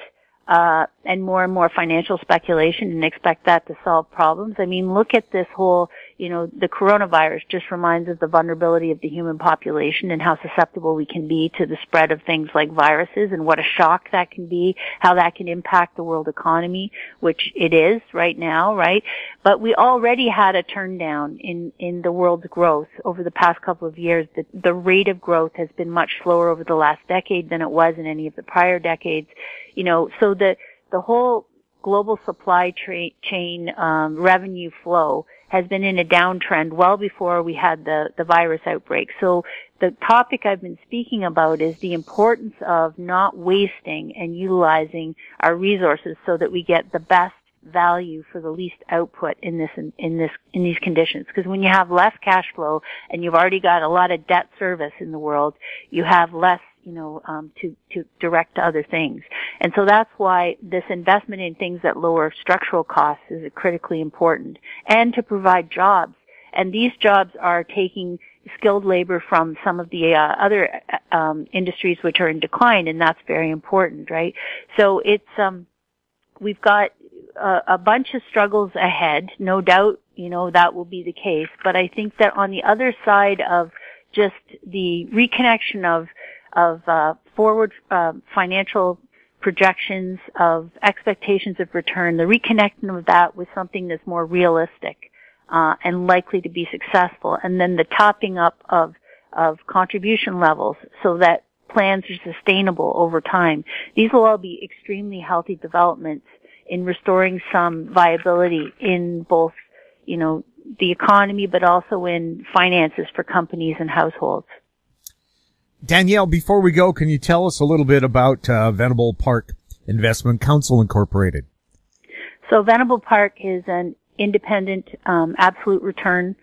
uh, and more and more financial speculation and expect that to solve problems. I mean, look at this whole you know, the coronavirus just reminds us the vulnerability of the human population and how susceptible we can be to the spread of things like viruses and what a shock that can be, how that can impact the world economy, which it is right now, right? But we already had a turn down in, in the world's growth over the past couple of years. The, the rate of growth has been much slower over the last decade than it was in any of the prior decades. You know, so the, the whole global supply tra- chain um, revenue flow has been in a downtrend well before we had the, the virus outbreak. So the topic I've been speaking about is the importance of not wasting and utilizing our resources so that we get the best value for the least output in this in, this in these conditions because when you have less cash flow and you've already got a lot of debt service in the world you have less you know, um, to, to direct to other things. And so that's why this investment in things that lower structural costs is critically important and to provide jobs. And these jobs are taking skilled labor from some of the uh, other um, industries which are in decline, and that's very important, right? So it's um, we've got a, a bunch of struggles ahead, no doubt. You know that will be the case, but I think that on the other side of just the reconnection of of uh, forward uh, financial projections of expectations of return, the reconnecting of that with something that's more realistic uh, and likely to be successful, and then the topping up of of contribution levels so that plans are sustainable over time. These will all be extremely healthy developments in restoring some viability in both, you know, the economy, but also in finances for companies and households. Danielle, before we go, can you tell us a little bit about uh, Venable Park Investment Counsel Incorporated? So Venable Park is an independent, um, absolute return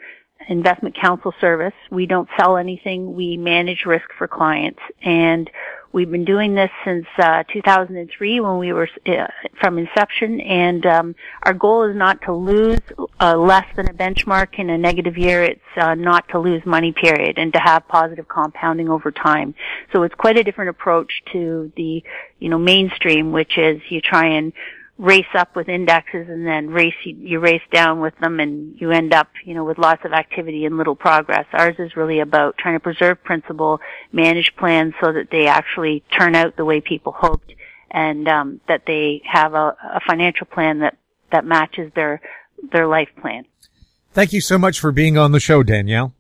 investment counsel service. We don't sell anything. We manage risk for clients. And we've been doing this since uh, 2003 when we were uh, from inception. And um, our goal is not to lose uh, less than a benchmark in a negative year. It's uh, not to lose money, period, and to have positive compounding over time. So it's quite a different approach to the, you know, mainstream, which is you try and race up with indexes and then race you race down with them and you end up you know with lots of activity and little progress. Ours is really about trying to preserve principal manage plans so that they actually turn out the way people hoped and um, that they have a, a financial plan that that matches their their life plan. Thank you so much for being on the show danielle.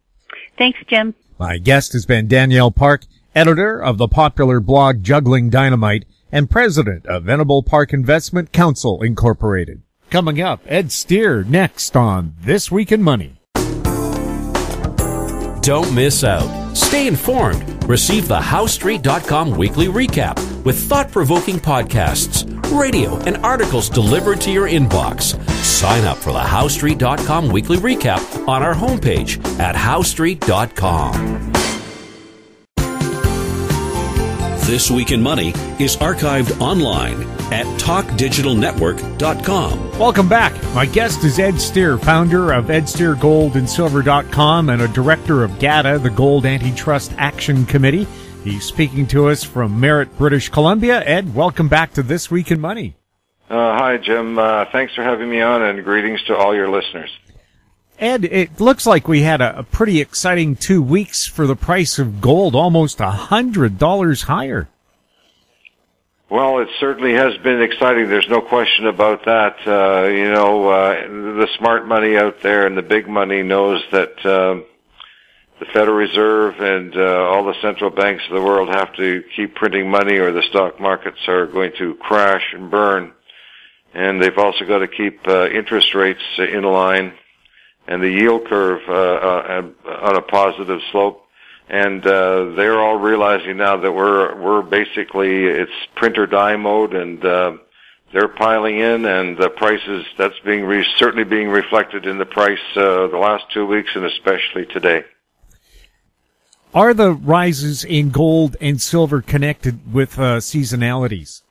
Thanks jim. My guest has been danielle park editor of the popular blog juggling dynamite and president of Venable Park Investment Counsel Incorporated. Coming up, Ed Steer next on This Week in Money. Don't miss out. Stay informed. Receive the HoweStreet.com weekly recap with thought provoking podcasts, radio, and articles delivered to your inbox. Sign up for the HoweStreet.com weekly recap on our homepage at HoweStreet.com. This Week in Money is archived online at talkdigitalnetwork.com. Welcome back. My guest is Ed Steer, founder of EdSteerGoldandSilver.com and a director of GATA, the Gold Antitrust Action Committee. He's speaking to us from Merritt, British Columbia. Ed, welcome back to This Week in Money. Uh, hi, Jim. Uh, thanks for having me on and greetings to all your listeners. Ed, it looks like we had a, a pretty exciting two weeks for the price of gold, almost a hundred dollars higher. Well, it certainly has been exciting. There's no question about that. Uh, you know, uh, the smart money out there and the big money knows that uh, the Federal Reserve and uh, all the central banks of the world have to keep printing money, or the stock markets are going to crash and burn. And they've also got to keep uh, interest rates in line and the yield curve uh, uh, on a positive slope. And uh, they're all realizing now that we're we're basically it's print or die mode, and uh, they're piling in, and the prices that's being re- certainly being reflected in the price uh, the last two weeks, and especially today. Are the rises in gold and silver connected with uh, seasonalities?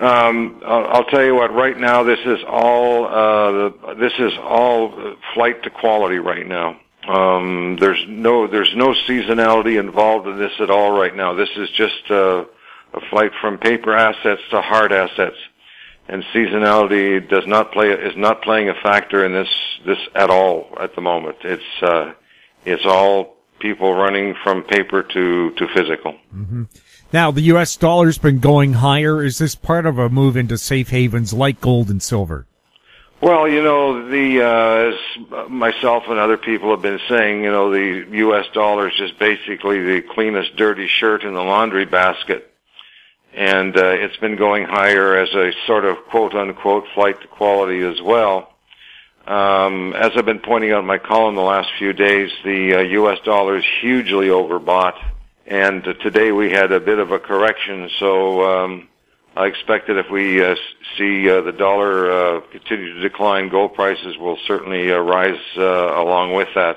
Um, I'll, I'll tell you what. Right now, this is all uh, this is all flight to quality. Right now, um, there's no there's no seasonality involved in this at all. Right now, this is just uh, a flight from paper assets to hard assets, and seasonality does not play is not playing a factor in this this at all at the moment. It's uh, it's all people running from paper to to physical. Mm-hmm. Now, the U.S. dollar's been going higher. Is this part of a move into safe havens like gold and silver? Well, you know, the uh, as myself and other people have been saying, you know, the U.S. dollar is just basically the cleanest dirty shirt in the laundry basket, and uh, it's been going higher as a sort of quote unquote flight to quality as well. Um, as I've been pointing out in my column the last few days, the uh, U.S. dollar is hugely overbought and today we had a bit of a correction. So um, I expect that if we uh, see uh, the dollar uh, continue to decline, gold prices will certainly uh, rise uh, along with that.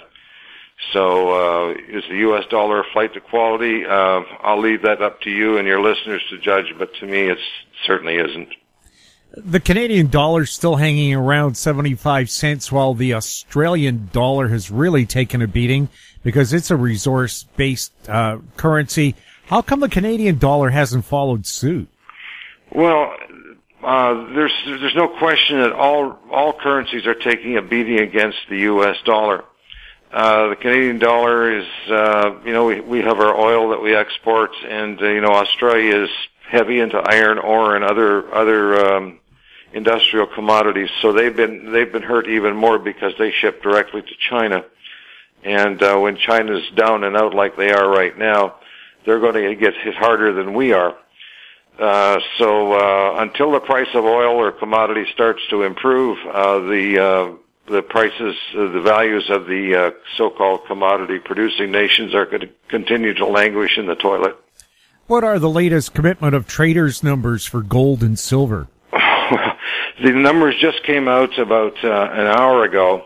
So uh, is the U.S. dollar a flight to quality? I'll leave that up to you and your listeners to judge, but to me, it certainly isn't. The Canadian dollar is still hanging around 75 cents while the Australian dollar has really taken a beating because it's a resource based uh, currency. How come the Canadian dollar hasn't followed suit? Well, uh, there's there's no question that all all currencies are taking a beating against the U.S. dollar. Uh, the Canadian dollar is, uh, you know, we, we have our oil that we export, and uh, you know, Australia is heavy into iron ore and other other um, industrial commodities. So they've been they've been hurt even more because they ship directly to China. And uh, when China's down and out like they are right now, they're going to get hit harder than we are. Uh, so uh, until the price of oil or commodity starts to improve, uh, the uh, the prices, uh, the values of the uh, so-called commodity producing nations are going to continue to languish in the toilet. What are the latest commitment of traders numbers for gold and silver? *laughs* the numbers just came out about uh, an hour ago,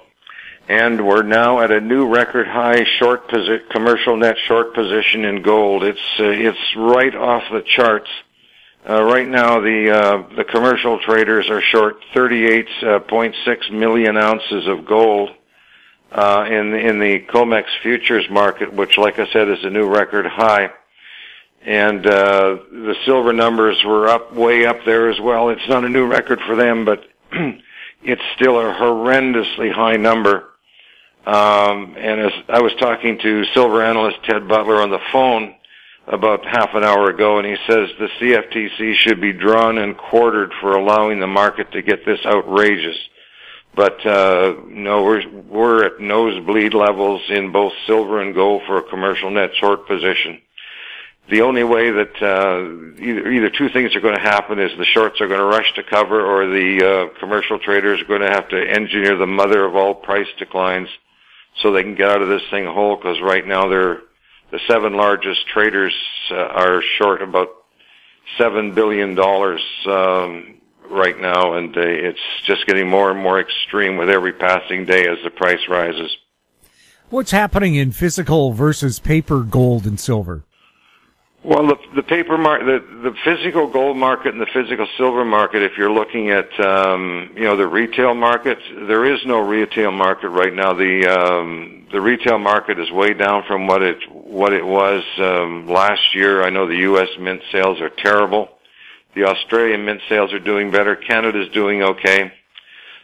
and we're now at a new record high short posi- commercial net short position in gold. It's uh, it's right off the charts. Uh, right now, the uh, the commercial traders are short 38.6 million ounces of gold uh, in in the COMEX futures market, which, like I said, is a new record high. And uh, the silver numbers were up way up there as well. It's not a new record for them, but *clears throat* it's still a horrendously high number. Um, and as I was talking to silver analyst Ted Butler on the phone about half an hour ago, and he says the CFTC should be drawn and quartered for allowing the market to get this outrageous. But uh, no, we're we're at nosebleed levels in both silver and gold for a commercial net short position. The only way that uh, either either two things are going to happen is the shorts are going to rush to cover, or the uh, commercial traders are going to have to engineer the mother of all price declines so they can get out of this thing whole. Because right now they're the seven largest traders uh, are short about seven billion dollars um, right now, and uh, it's just getting more and more extreme with every passing day as the price rises. What's happening in physical versus paper gold and silver? Well, the, the paper market, the, the physical gold market and the physical silver market, if you're looking at, um, you know, the retail market, there is no retail market right now. The, um, the retail market is way down from what it, what it was, um, last year. I know the U.S. mint sales are terrible. The Australian mint sales are doing better. Canada's doing okay.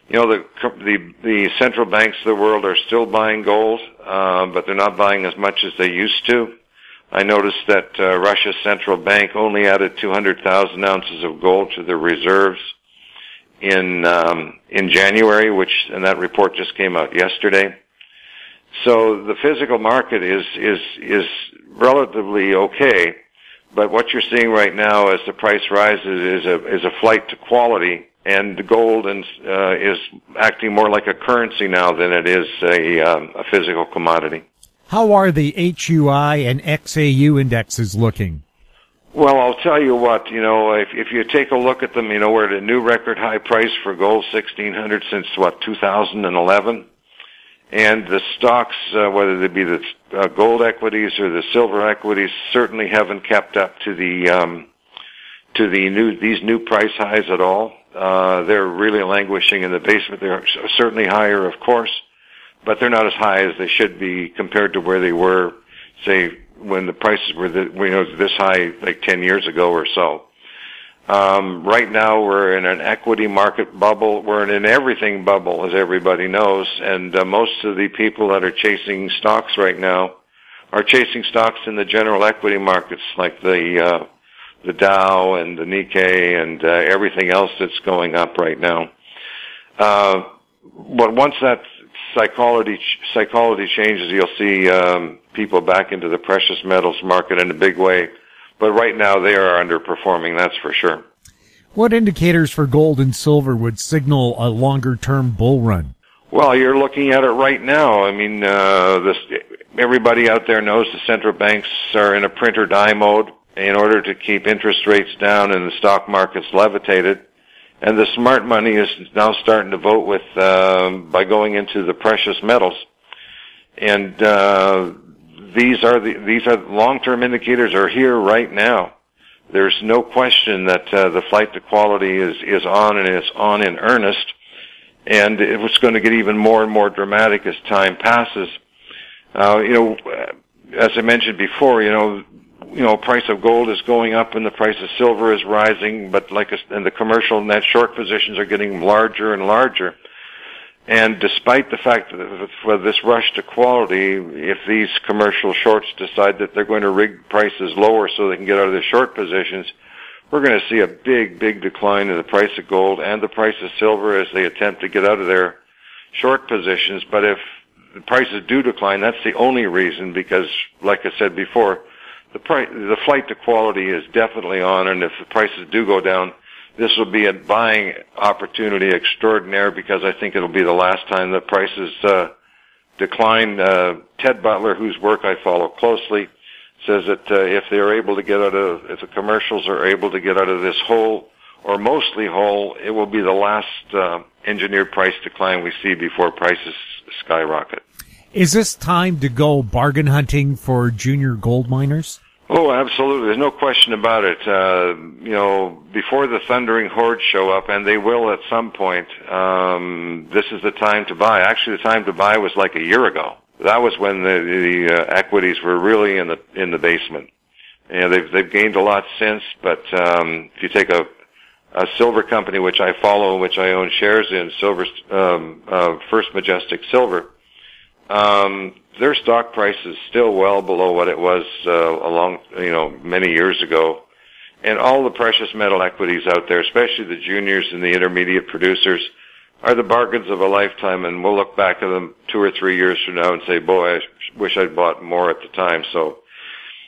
You know, the, the, the central banks of the world are still buying gold, uh, but they're not buying as much as they used to. I noticed that uh, Russia's central bank only added 200,000 ounces of gold to their reserves in um, in January, which and that report just came out yesterday. So the physical market is is is relatively okay, but what you're seeing right now as the price rises is a is a flight to quality, and the gold and uh, is acting more like a currency now than it is a um, a physical commodity. How are the HUI and XAU indexes looking? Well, I'll tell you what, you know, if, if you take a look at them, you know, we're at a new record high price for gold, 1600 since what, 2011. And the stocks, uh, whether they be the uh, gold equities or the silver equities, certainly haven't kept up to the, um, to the new, these new price highs at all. Uh, they're really languishing in the basement. They're certainly higher, of course but they're not as high as they should be compared to where they were, say, when the prices were the, you know, this high like 10 years ago or so. Um, right now we're in an equity market bubble. We're in an everything bubble, as everybody knows, and uh, most of the people that are chasing stocks right now are chasing stocks in the general equity markets, like the uh, the Dow and the Nikkei and uh, everything else that's going up right now. Uh, but once that psychology psychology changes, you'll see um, people back into the precious metals market in a big way. But right now, they are underperforming. That's for sure. What indicators for gold and silver would signal a longer-term bull run? Well, you're looking at it right now. I mean, uh, this, everybody out there knows the central banks are in a print or die mode in order to keep interest rates down and the stock market's levitated and the smart money is now starting to vote with um, by going into the precious metals, and uh, these are the these are long term indicators are here right now. There's no question that uh, the flight to quality is is on and is on in earnest, and it's going to get even more and more dramatic as time passes. Uh, you know, as I mentioned before, you know, you know, price of gold is going up and the price of silver is rising, but like, a, and the commercial net short positions are getting larger and larger. And despite the fact that for this rush to quality, if these commercial shorts decide that they're going to rig prices lower so they can get out of the short positions, we're going to see a big, big decline in the price of gold and the price of silver as they attempt to get out of their short positions. But if the prices do decline, that's the only reason because, like I said before, the price, the flight to quality is definitely on, and if the prices do go down, this will be a buying opportunity extraordinaire because I think it'll be the last time the prices uh, decline. Uh, Ted Butler, whose work I follow closely, says that uh, if they're able to get out of, if the commercials are able to get out of this hole or mostly whole, it will be the last uh, engineered price decline we see before prices skyrocket. Is this time to go bargain hunting for junior gold miners? Oh, absolutely. There's no question about it. Uh, you know, before the thundering hordes show up, and they will at some point, um, this is the time to buy. Actually, the time to buy was like a year ago. That was when the, the uh, equities were really in the in the basement. You know, they've they've gained a lot since, but um, if you take a a silver company which I follow, which I own shares in, Silver um, uh, First Majestic Silver, um, their stock price is still well below what it was uh, along, you know, many years ago. And all the precious metal equities out there, especially the juniors and the intermediate producers, are the bargains of a lifetime. And we'll look back at them two or three years from now and say, "Boy, I wish I'd bought more at the time." So,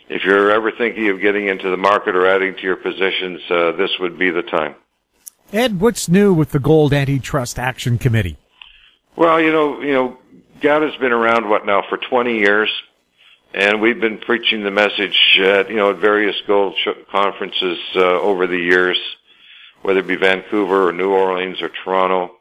if you're ever thinking of getting into the market or adding to your positions, uh, this would be the time. Ed, what's new with the Gold Antitrust Action Committee? Well, you know, you know, GATA's been around what now for 20 years, and we've been preaching the message at you know at various gold conferences uh, over the years, whether it be Vancouver or New Orleans or Toronto.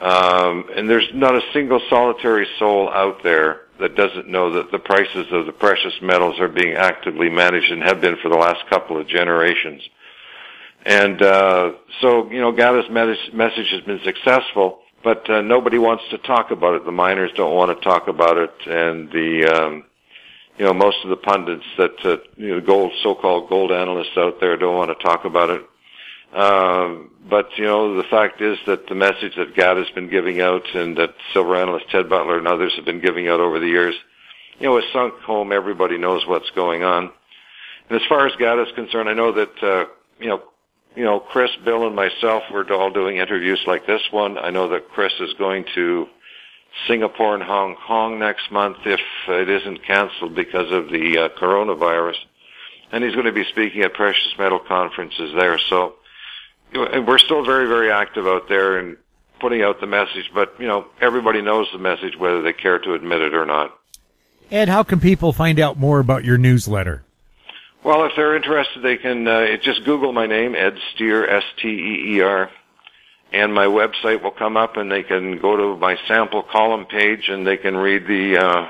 Um, and there's not a single solitary soul out there that doesn't know that the prices of the precious metals are being actively managed and have been for the last couple of generations. And uh, so, you know, GATA's message has been successful but uh, nobody wants to talk about it. The miners don't want to talk about it, and the um, you know most of the pundits that uh, you know gold so-called gold analysts out there don't want to talk about it. Um, but you know the fact is that the message that GATA has been giving out, and that silver analyst Ted Butler and others have been giving out over the years, you know, is sunk home. Everybody knows what's going on. And as far as GATA is concerned, I know that uh, you know you know, Chris, Bill, and myself, we're all doing interviews like this one. I know that Chris is going to Singapore and Hong Kong next month if it isn't canceled because of the uh, coronavirus. And he's going to be speaking at precious metal conferences there. So and we're still very, very active out there and putting out the message, but you know, everybody knows the message whether they care to admit it or not. Ed, how can people find out more about your newsletter? Well, if they're interested, they can uh, just Google my name, Ed Steer, S-T-E-E-R, and my website will come up, and they can go to my sample column page, and they can read the uh,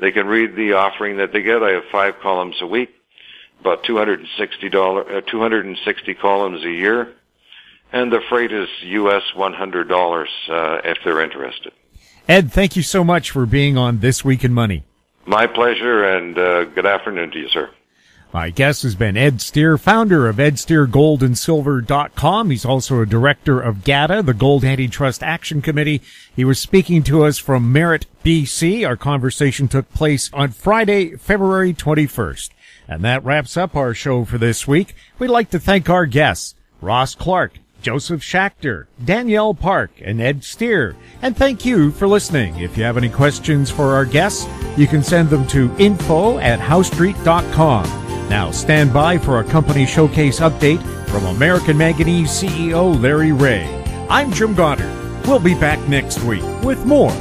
they can read the offering that they get. I have five columns a week, about two hundred and sixty dollar, uh, two hundred and sixty columns a year, and the freight is U.S. one hundred dollars uh, if they're interested. Ed, thank you so much for being on This Week in Money. My pleasure, and uh, good afternoon to you, sir. My guest has been Ed Steer, founder of EdSteerGoldandSilver.com. He's also a director of GATA, the Gold Antitrust Action Committee. He was speaking to us from Merritt, BC. Our conversation took place on Friday, February 21st. And that wraps up our show for this week. We'd like to thank our guests, Ross Clark, Josef Schachter, Danielle Park, and Ed Steer. And thank you for listening. If you have any questions for our guests, you can send them to info at howestreet.com. Now stand by for a company showcase update from American Manganese CEO Larry Reaugh. I'm Jim Goddard. We'll be back next week with more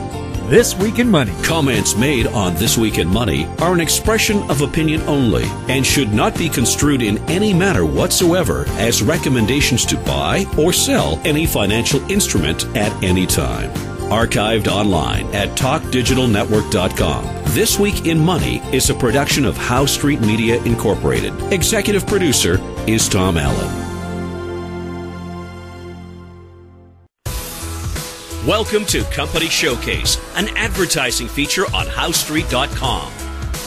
This Week in Money. Comments made on This Week in Money are an expression of opinion only and should not be construed in any manner whatsoever as recommendations to buy or sell any financial instrument at any time archived online at talkdigitalnetwork.com. This Week in Money is a production of Howe Street Media Incorporated. Executive producer is Tom Allen. Welcome to Company Showcase, an advertising feature on HoweStreet.com.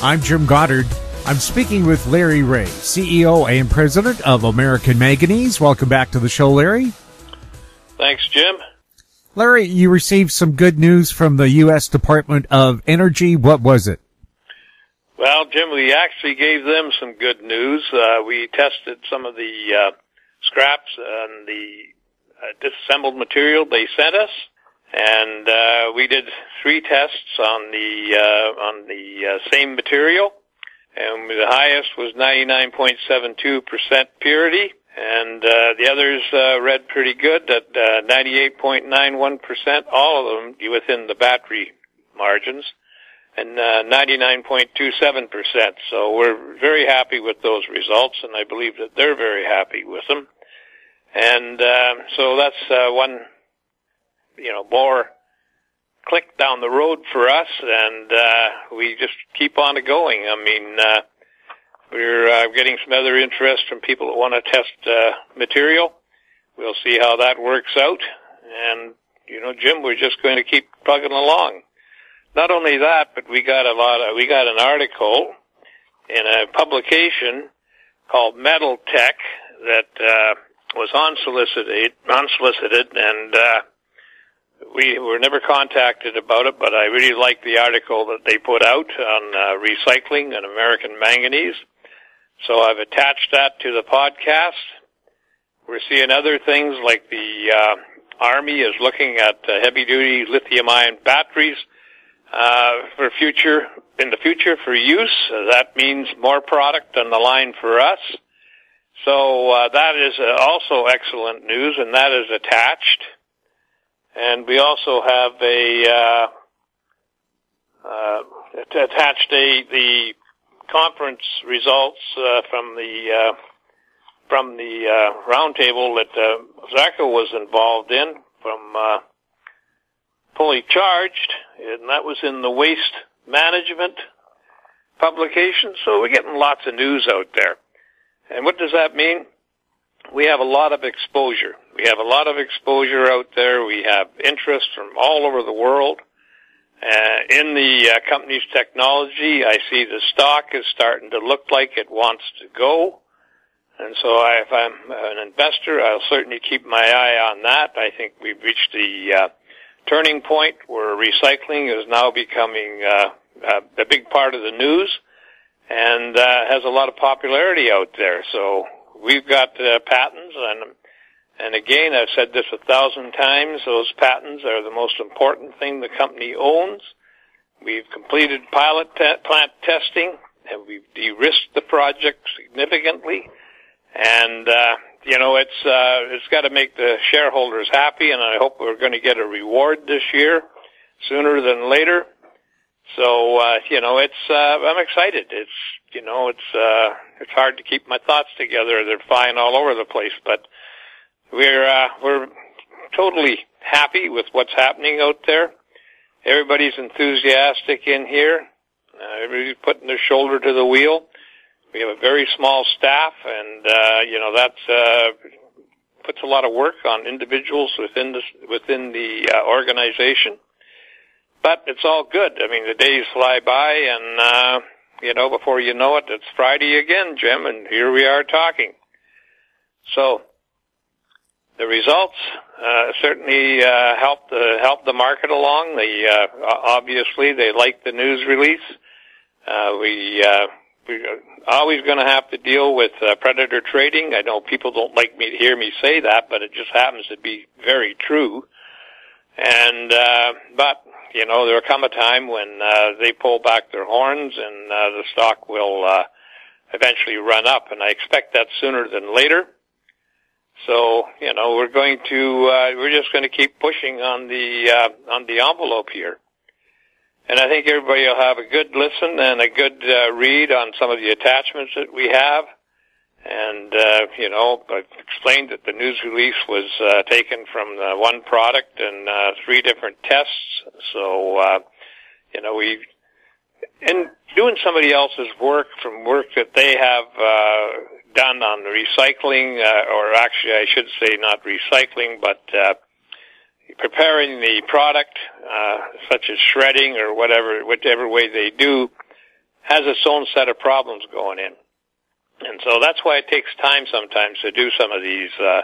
I'm Jim Goddard. I'm speaking with Larry Reaugh, CEO and President of American Manganese. Welcome back to the show, Larry. Thanks, Jim. Larry, you received some good news from the U.S. Department of Energy. What was it? Well, Jim, we actually gave them some good news. Uh, we tested some of the uh, scraps and the uh, disassembled material they sent us, and uh, we did three tests on the uh, on the uh, same material, and the highest was 99.72% purity and uh, the others uh, read pretty good at uh, 98.91%, all of them within the battery margins, and uh, 99.27%. So we're very happy with those results, and I believe that they're very happy with them. And uh, so that's uh, one, you know, more click down the road for us, and uh, we just keep on going. I mean, uh, we're uh, getting some other interest from people that want to test uh, material. We'll see how that works out. And, you know, Jim, we're just going to keep plugging along. Not only that, but we got a lot of, we got an article in a publication called Metal Tech that uh, was unsolicited, unsolicited, and uh, we were never contacted about it. But I really like the article that they put out on uh, recycling and American manganese. So I've attached that to the podcast. We're seeing other things like the uh, Army is looking at uh, heavy-duty lithium-ion batteries uh, for future in the future for use. Uh, that means more product on the line for us. So uh, that is uh, also excellent news, and that is attached. And we also have a uh, attached a the conference results uh, from the uh, from the uh, roundtable that uh, was involved in from uh, fully charged, and that was in the waste management publication. So we're getting lots of news out there. And what does that mean? We have a lot of exposure. We have a lot of exposure out there. We have interest from all over the world. Uh, in the uh, company's technology, I see the stock is starting to look like it wants to go. And so I, if I'm an investor, I'll certainly keep my eye on that. I think we've reached the uh, turning point where recycling is now becoming uh, a big part of the news and uh, has a lot of popularity out there. So we've got uh, patents and and again, I've said this a thousand times, those patents are the most important thing the company owns. We've completed pilot te- plant testing and we've de-risked the project significantly. And, uh, you know, it's, uh, it's got to make the shareholders happy and I hope we're going to get a reward this year sooner than later. So, uh, you know, it's, uh, I'm excited. It's, you know, it's, uh, it's hard to keep my thoughts together. They're flying all over the place, but, we're uh, we're totally happy with what's happening out there. Everybody's enthusiastic in here. Uh, everybody's putting their shoulder to the wheel. We have a very small staff, and uh, you know that's uh, puts a lot of work on individuals within the within the uh, organization. But it's all good. I mean, the days fly by, and uh, you know, before you know it, it's Friday again, Jim, and here we are talking. So the results uh, certainly uh, helped the helped the market along. They uh, obviously they liked the news release. Uh, we uh, we're always going to have to deal with uh, predator trading. I know people don't like me to hear me say that, but it just happens to be very true. And uh, but you know there will come a time when uh, they pull back their horns and uh, the stock will uh, eventually run up, and I expect that sooner than later. So you know we're going to uh, we're just going to keep pushing on the uh, on the envelope here, and I think everybody will have a good listen and a good uh, read on some of the attachments that we have. And uh, you know, I've explained that the news release was uh, taken from the one product and uh, three different tests. So uh, you know, we in doing somebody else's work from work that they have uh, done on recycling, uh, or actually I should say not recycling, but uh, preparing the product, uh, such as shredding or whatever, whichever way they do, has its own set of problems going in. And so that's why it takes time sometimes to do some of these uh,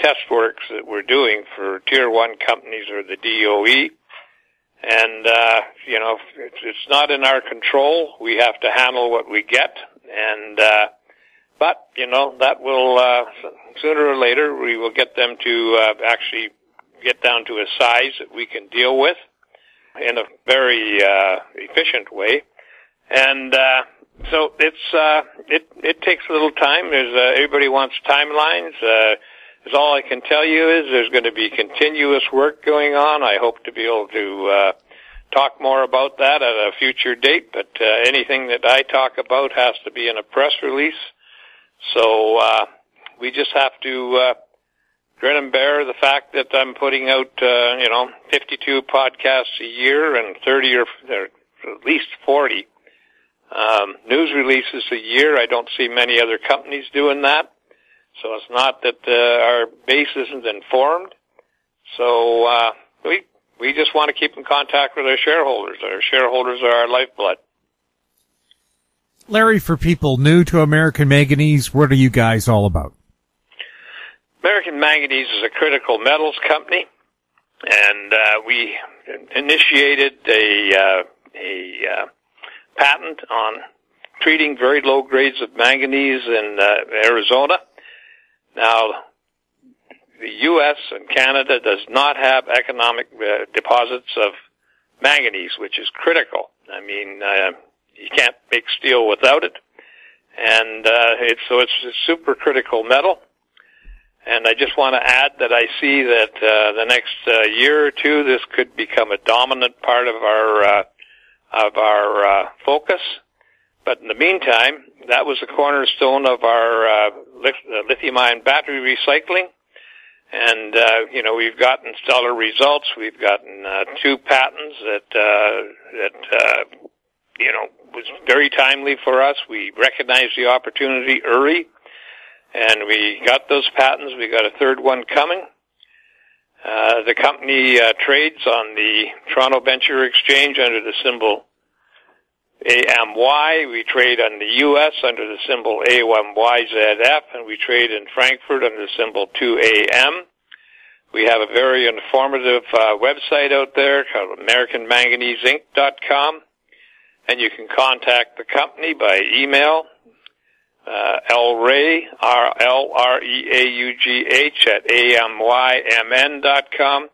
test works that we're doing for tier one companies or the DOE. And, uh, you know, it's, it's not in our control. We have to handle what we get. And, uh, but, you know, that will, uh, sooner or later, we will get them to uh, actually get down to a size that we can deal with in a very uh, efficient way. And uh, so it's uh, it it takes a little time. There's uh, everybody wants timelines. Uh, is all I can tell you is there's going to be continuous work going on. I hope to be able to uh, talk more about that at a future date. But uh, anything that I talk about has to be in a press release. So uh, we just have to uh, grin and bear the fact that I'm putting out, uh, you know, 52 podcasts a year and 30 or, or at least 40 um, news releases a year. I don't see many other companies doing that. So it's not that uh, our base isn't informed. So uh, we we just want to keep in contact with our shareholders. Our shareholders are our lifeblood. Larry, for people new to American Manganese, what are you guys all about? American Manganese is a critical metals company, and uh, we initiated a uh, a uh, patent on treating very low grades of manganese in uh, Arizona. Now, the U.S. and Canada does not have economic uh, deposits of manganese, which is critical. I mean, uh, you can't make steel without it, and uh, it's so it's a super critical metal. And I just want to add that I see that uh, the next uh, year or two, this could become a dominant part of our uh, of our uh, focus. But in the meantime, that was the cornerstone of our uh, uh lithium-ion battery recycling. And, uh, you know, we've gotten stellar results. We've gotten uh, two patents that, uh, that, uh, you know, was very timely for us. We recognized the opportunity early, and we got those patents. We got a third one coming. Uh, the company uh, trades on the Toronto Venture Exchange under the symbol AMY. We trade on the U.S. under the symbol A1YZF, and we trade in Frankfurt under the symbol 2AM. We have a very informative uh, website out there called AmericanManganeseInc.com, and you can contact the company by email uh, L Reaugh R L R E A U G H at A M Y M N dot com,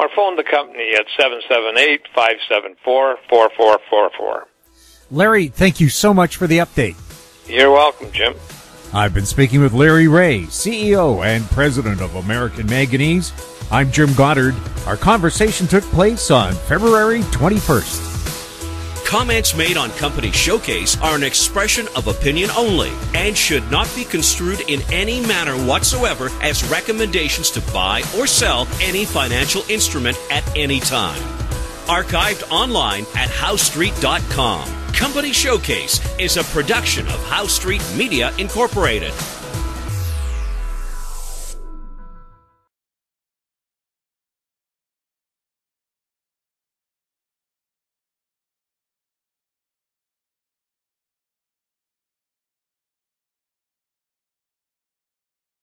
or phone the company at seven seven eight five seven four four four four four. Larry, thank you so much for the update. You're welcome, Jim. I've been speaking with Larry Reaugh, CEO and President of American Manganese. I'm Jim Goddard. Our conversation took place on February 21st. Comments made on Company Showcase are an expression of opinion only and should not be construed in any manner whatsoever as recommendations to buy or sell any financial instrument at any time. Archived online at HoweStreet.com. Company Showcase is a production of Howe Street Media Incorporated.